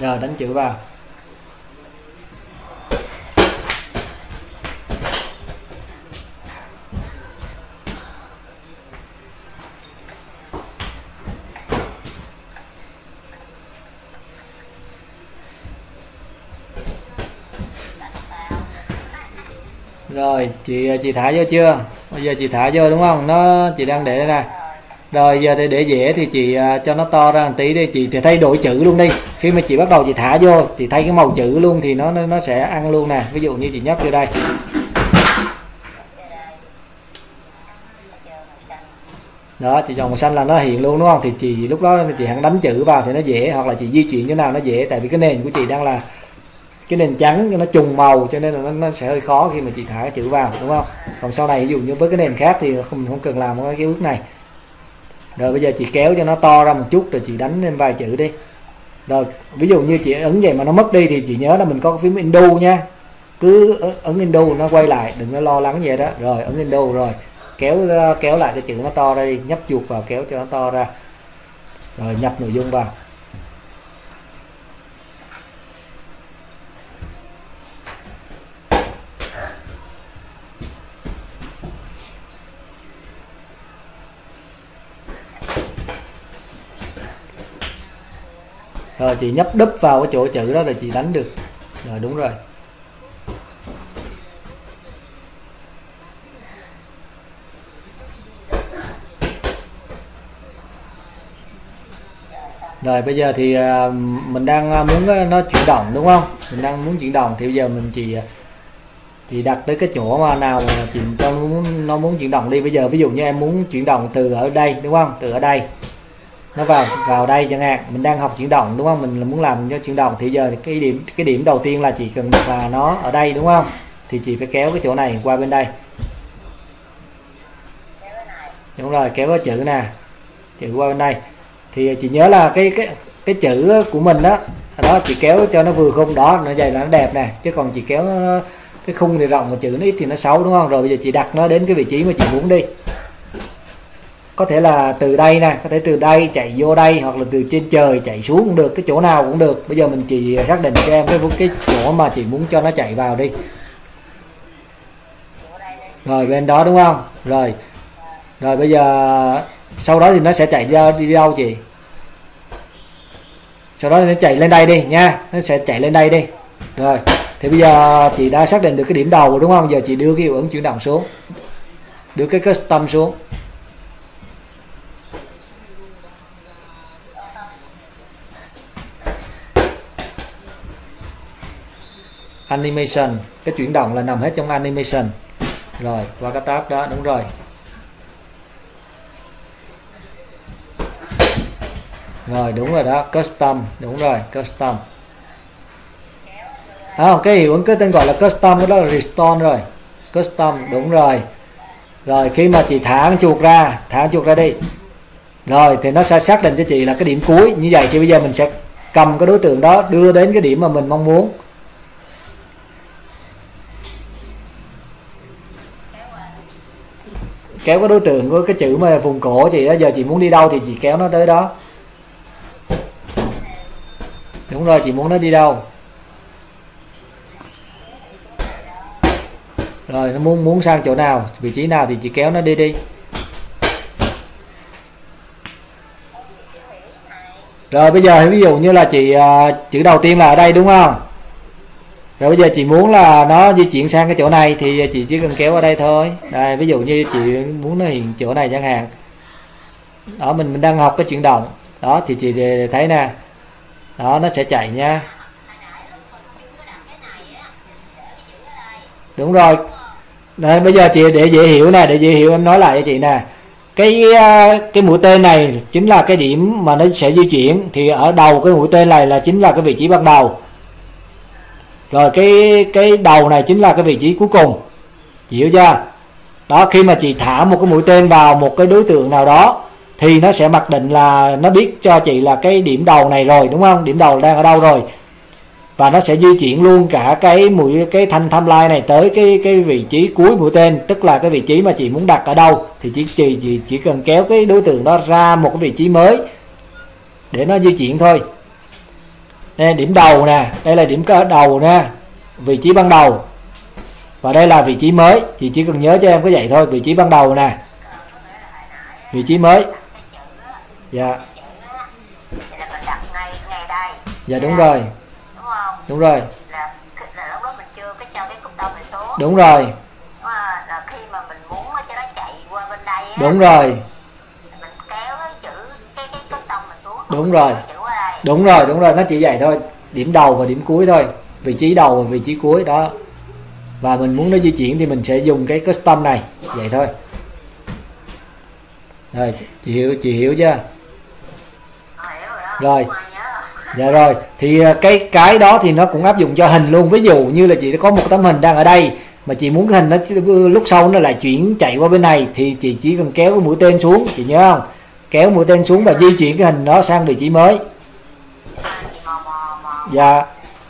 Rồi đánh chữ vào. Rồi chị chị thả vô chưa? Bây giờ chị thả vô đúng không? Nó chị đang để đây nè. Rồi giờ để, để dễ thì chị uh, cho nó to ra một tí đi. Chị thì thay đổi chữ luôn đi. Khi mà chị bắt đầu chị thả vô thì thay cái màu chữ luôn thì nó nó nó sẽ ăn luôn nè. Ví dụ như chị nhấp vô đây. Đó chị chọn màu xanh là nó hiện luôn đúng không? Thì chị lúc đó chị hẳn đánh chữ vào thì nó dễ hoặc là chị di chuyển như nào nó dễ. Tại vì cái nền của chị đang là cái nền trắng cho nó trùng màu cho nên là nó, nó sẽ hơi khó khi mà chị thả cái chữ vào đúng không? Còn sau này ví dụ như với cái nền khác thì không không cần làm cái bước này. Rồi bây giờ chị kéo cho nó to ra một chút rồi chị đánh lên vài chữ đi. Rồi ví dụ như chị ấn vậy mà nó mất đi thì chị nhớ là mình có phím undo nha. Cứ ấn undo nó quay lại đừng có lo lắng vậy đó. Rồi ấn undo rồi kéo kéo lại cái chữ nó to ra đi nhấp chuột vào kéo cho nó to ra. Rồi nhập nội dung vào. Rồi chị nhấp đúp vào cái chỗ chữ đó là chị đánh được. Rồi, đúng rồi. Rồi, bây giờ thì à, mình đang à, muốn à, nó chuyển động, đúng không? Mình đang muốn chuyển động thì bây giờ mình chỉ chỉ đặt tới cái chỗ mà nào mà chị cho nó muốn nó muốn chuyển động đi. Bây giờ ví dụ như em muốn chuyển động từ ở đây, đúng không? Từ ở đây nó vào vào đây chẳng hạn. Mình đang học chuyển động đúng không? Mình là muốn làm cho chuyển động. Thì giờ cái điểm cái điểm đầu tiên là chỉ cần đặt là nó ở đây đúng không? Thì chị phải kéo cái chỗ này qua bên đây. Đúng rồi kéo cái chữ nè. Chữ qua bên đây. Thì chị nhớ là cái cái cái chữ của mình đó đó chị kéo cho nó vừa khung. Đó nó dày là nó đẹp nè. Chứ còn chị kéo nó, cái khung thì rộng mà chữ nó ít thì nó xấu đúng không? Rồi bây giờ chị đặt nó đến cái vị trí mà chị muốn đi có thể là từ đây nè, có thể từ đây chạy vô đây, hoặc là từ trên trời chạy xuống cũng được, cái chỗ nào cũng được. Bây giờ mình chỉ xác định cho em cái cái chỗ mà chị muốn cho nó chạy vào đi. Rồi, bên đó đúng không? Rồi. Rồi, bây giờ, sau đó thì nó sẽ chạy ra đi đâu chị? Sau đó nó chạy lên đây đi nha, nó sẽ chạy lên đây đi. Rồi, thì bây giờ chị đã xác định được cái điểm đầu đúng không? Giờ chị đưa cái hiệu ứng chuyển động xuống, đưa cái custom xuống. Animation. Cái chuyển động là nằm hết trong animation. Rồi qua cái tab đó đúng rồi. Rồi đúng rồi đó custom đúng rồi custom. À, cái hiệu ứng cái tên gọi là custom đó là restore rồi. Custom đúng rồi. Rồi khi mà chị thả con chuột ra thả con chuột ra đi. Rồi thì nó sẽ xác định cho chị là cái điểm cuối. Như vậy thì bây giờ mình sẽ cầm cái đối tượng đó đưa đến cái điểm mà mình mong muốn. Kéo cái đối tượng có cái chữ mà vùng cổ chị đó giờ chị muốn đi đâu thì chị kéo nó tới đó. Đúng rồi chị muốn nó đi đâu? Rồi nó muốn muốn sang chỗ nào vị trí nào thì chị kéo nó đi đi. Rồi bây giờ ví dụ như là chị uh, chữ đầu tiên là ở đây đúng không? Rồi bây giờ chị muốn là nó di chuyển sang cái chỗ này thì chị chỉ cần kéo ở đây thôi. Đây ví dụ như chị muốn nó hiện chỗ này chẳng hạn. Đó mình mình đang học cái chuyển động. Đó thì chị thấy nè. Đó nó sẽ chạy nha. Đúng rồi. Đấy, bây giờ chị để dễ hiểu nè để dễ hiểu em nói lại cho chị nè. Cái à, cái mũi tên này chính là cái điểm mà nó sẽ di chuyển. Thì ở đầu cái mũi tên này là chính là cái vị trí ban đầu rồi cái cái đầu này chính là cái vị trí cuối cùng. Chị hiểu chưa? Đó khi mà chị thả một cái mũi tên vào một cái đối tượng nào đó thì nó sẽ mặc định là nó biết cho chị là cái điểm đầu này rồi đúng không? Điểm đầu đang ở đâu rồi? Và nó sẽ di chuyển luôn cả cái mũi cái thanh tham lai này tới cái cái vị trí cuối mũi tên tức là cái vị trí mà chị muốn đặt ở đâu. Thì chỉ chị chỉ, chỉ cần kéo cái đối tượng đó ra một cái vị trí mới để nó di chuyển thôi đây điểm đầu nè đây là điểm đầu nè vị trí ban đầu. Và đây là vị trí mới chị chỉ cần nhớ cho em cái vậy thôi vị trí ban đầu nè. Vị trí mới. Dạ. Dạ đúng rồi. Đúng rồi. Đúng rồi. Đúng rồi. Đúng rồi đúng rồi đúng rồi, nó chỉ vậy thôi. Điểm đầu và điểm cuối thôi. Vị trí đầu và vị trí cuối, đó. Và mình muốn nó di chuyển thì mình sẽ dùng cái custom này. Vậy thôi. Rồi, chị hiểu chị hiểu chưa? Rồi. Dạ rồi. Thì ờ, cái cái đó thì nó cũng áp dụng cho hình luôn. Ví dụ như là chị có một tấm hình đang ở đây, mà chị muốn cái hình nó lúc sau nó lại chuyển chạy qua bên này, thì chị chỉ cần kéo cái mũi tên xuống. Chị nhớ không? Kéo mũi tên xuống và di chuyển cái hình đó sang vị trí mới dạ.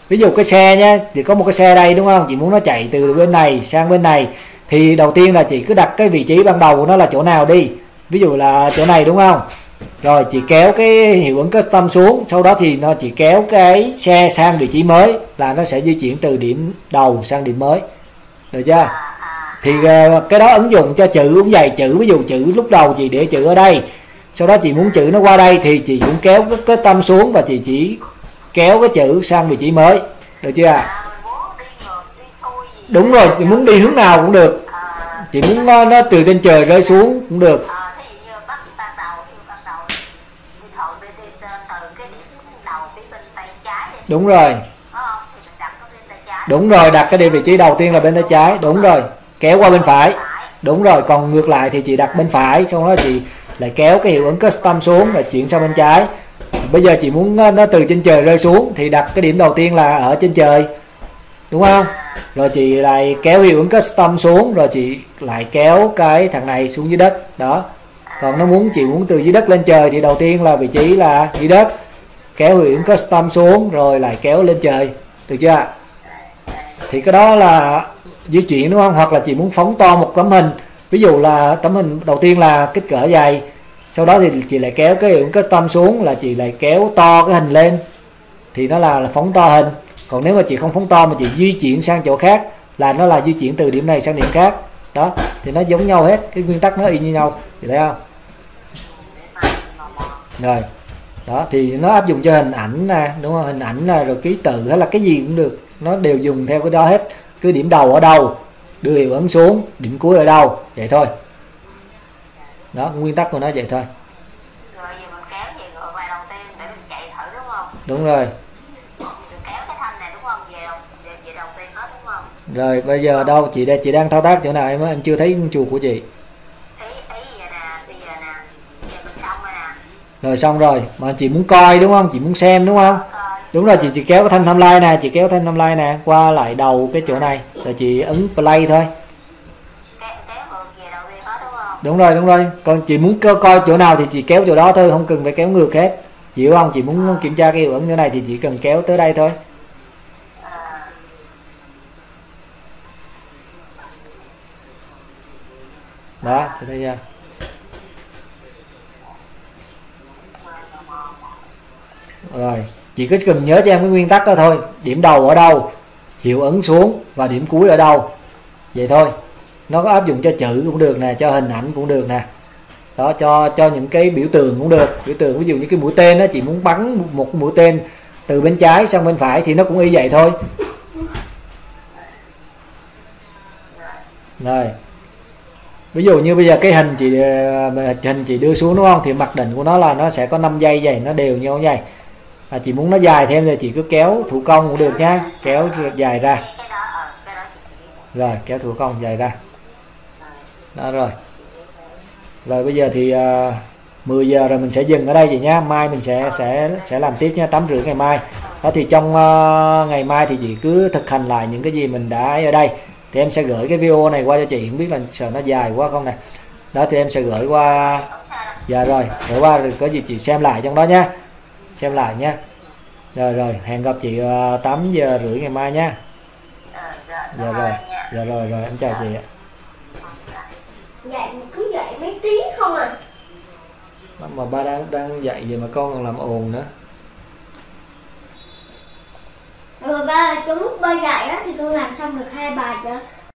Ví dụ cái xe nhé thì có một cái xe đây đúng không? Chị muốn nó chạy từ bên này sang bên này. Thì đầu tiên là chị cứ đặt cái vị trí ban đầu của nó là chỗ nào đi. Ví dụ là chỗ này đúng không? Rồi chị kéo cái hiệu ứng custom xuống. Sau đó thì nó chỉ kéo cái xe sang vị trí mới là nó sẽ di chuyển từ điểm đầu sang điểm mới. Được chưa? Thì ờ, cái đó ứng dụng cho chữ cũng vậy. Chữ ví dụ chữ lúc đầu chị để chữ ở đây. Sau đó chị muốn chữ nó qua đây thì chị cũng kéo cái, cái tâm xuống và chị chỉ kéo cái chữ sang vị trí mới. Được chưa à, đúng rồi chị muốn đi hướng nào cũng được. Chị muốn nó, nó từ trên trời rơi xuống cũng được. Đúng rồi. Đúng đúng rồi đặt cái địa vị trí đầu tiên là bên tay trái. Đúng rồi kéo qua bên phải. Đúng rồi còn ngược lại thì chị đặt bên phải xong đó chị lại kéo cái hiệu ứng custom xuống là chuyển sang bên trái bây giờ chị muốn ờ, nó, từ trên trời rơi xuống thì đặt cái điểm đầu tiên là ở trên trời. Đúng không? Rồi chị lại kéo hiệu ứng custom xuống rồi chị lại kéo cái thằng này xuống dưới đất. Đó. Còn nó muốn chị muốn từ dưới đất lên trời thì đầu tiên là vị trí là dưới đất. Kéo hiệu ứng custom xuống rồi lại kéo lên trời. Được chưa thì cái đó là di chuyển đúng không? Hoặc là chị muốn phóng to một tấm hình. Ví dụ là tấm hình đầu tiên là kích cỡ dày sau đó thì chị lại kéo cái hiệu custom xuống là chị lại kéo to cái hình lên. Thì nó là, là phóng to hình. Còn nếu mà chị không phóng to mà chị di chuyển sang chỗ khác là nó là di chuyển từ điểm này sang điểm khác. Đó thì nó giống nhau hết. Cái nguyên tắc nó y như nhau. Thì thấy không? Rồi. Đó thì nó áp dụng cho hình ảnh nè đúng không? Hình ảnh nè rồi ký tự hay là cái gì cũng được. Nó đều dùng theo cái đó hết. Cứ điểm đầu ở đâu đưa hiệu ấn xuống điểm cuối ở đâu vậy thôi đó nguyên tắc của nó vậy thôi. Rồi giờ mình kéo về ngược lại đầu tiên để mình chạy thử đúng không? Đúng rồi. Rồi bây giờ đâu? Chị đang chị đang thao tác chỗ nào? Em em chưa thấy chuột của chị. Ý ý vậy nè bây giờ nè giờ mình xong rồi nè. Rồi xong rồi. Mà chị muốn coi đúng không? Chị muốn xem đúng không? Đúng rồi. Chị chỉ kéo cái thanh timeline nè chị kéo thanh timeline nè qua lại đầu cái chỗ này. Rồi chị ấn play thôi kéo kéo ngược về đầu tiên hết đúng rồi đúng rồi. Còn chị muốn co- coi chỗ nào thì chị kéo chỗ đó thôi, không cần phải kéo ngược hết. Chị hiểu không chị muốn kiểm tra cái hiệu ứng như này thì chỉ cần kéo tới đây thôi. Đó chị thấy chưa rồi, chị cứ cần nhớ cho em cái nguyên tắc đó thôi. Điểm đầu ở đâu, hiệu ứng xuống và điểm cuối ở đâu. Vậy thôi nó có áp dụng cho chữ cũng được nè cho hình ảnh cũng được nè. Đó cho cho những cái biểu tượng cũng được. Biểu tượng ví dụ như cái mũi tên đó chị muốn bắn một mũi tên từ bên trái sang bên phải thì nó cũng y vậy thôi. Rồi. Ví dụ như bây giờ cái hình chị ờ, hình chị đưa xuống đúng không? Thì mặc định của nó là nó sẽ có 5 giây vậy nó đều nhau vậy. À, chị muốn nó dài thêm thì chị cứ kéo thủ công cũng được nhá kéo dài ra. Rồi kéo thủ công dài ra đó rồi. Rồi bây giờ thì à, uh, 10 giờ rồi mình sẽ dừng ở đây vậy nhá. Mai mình sẽ sẽ sẽ làm tiếp nha tám rưỡi ngày mai. Đó thì trong uh, ngày mai thì chị cứ thực hành lại những cái gì mình đã ở đây. Thì em sẽ gửi cái video này qua cho chị. Không biết là sợ nó dài quá không này đó thì em sẽ gửi qua dạ rồi gửi qua rồi có gì chị xem lại trong đó nhá. Xem lại nhá. Rồi rồi hẹn gặp chị à, uh, 8 giờ rưỡi ngày mai nhá. Dạ rồi dạ rồi rồi em chào chị ạ dạy mà cứ dạy mấy tiếng không à. Mà ba đang đang dạy vậy mà con còn làm ồn nữa. Rồi ba trong lúc ba dạy á thì con làm xong được hai bài chưa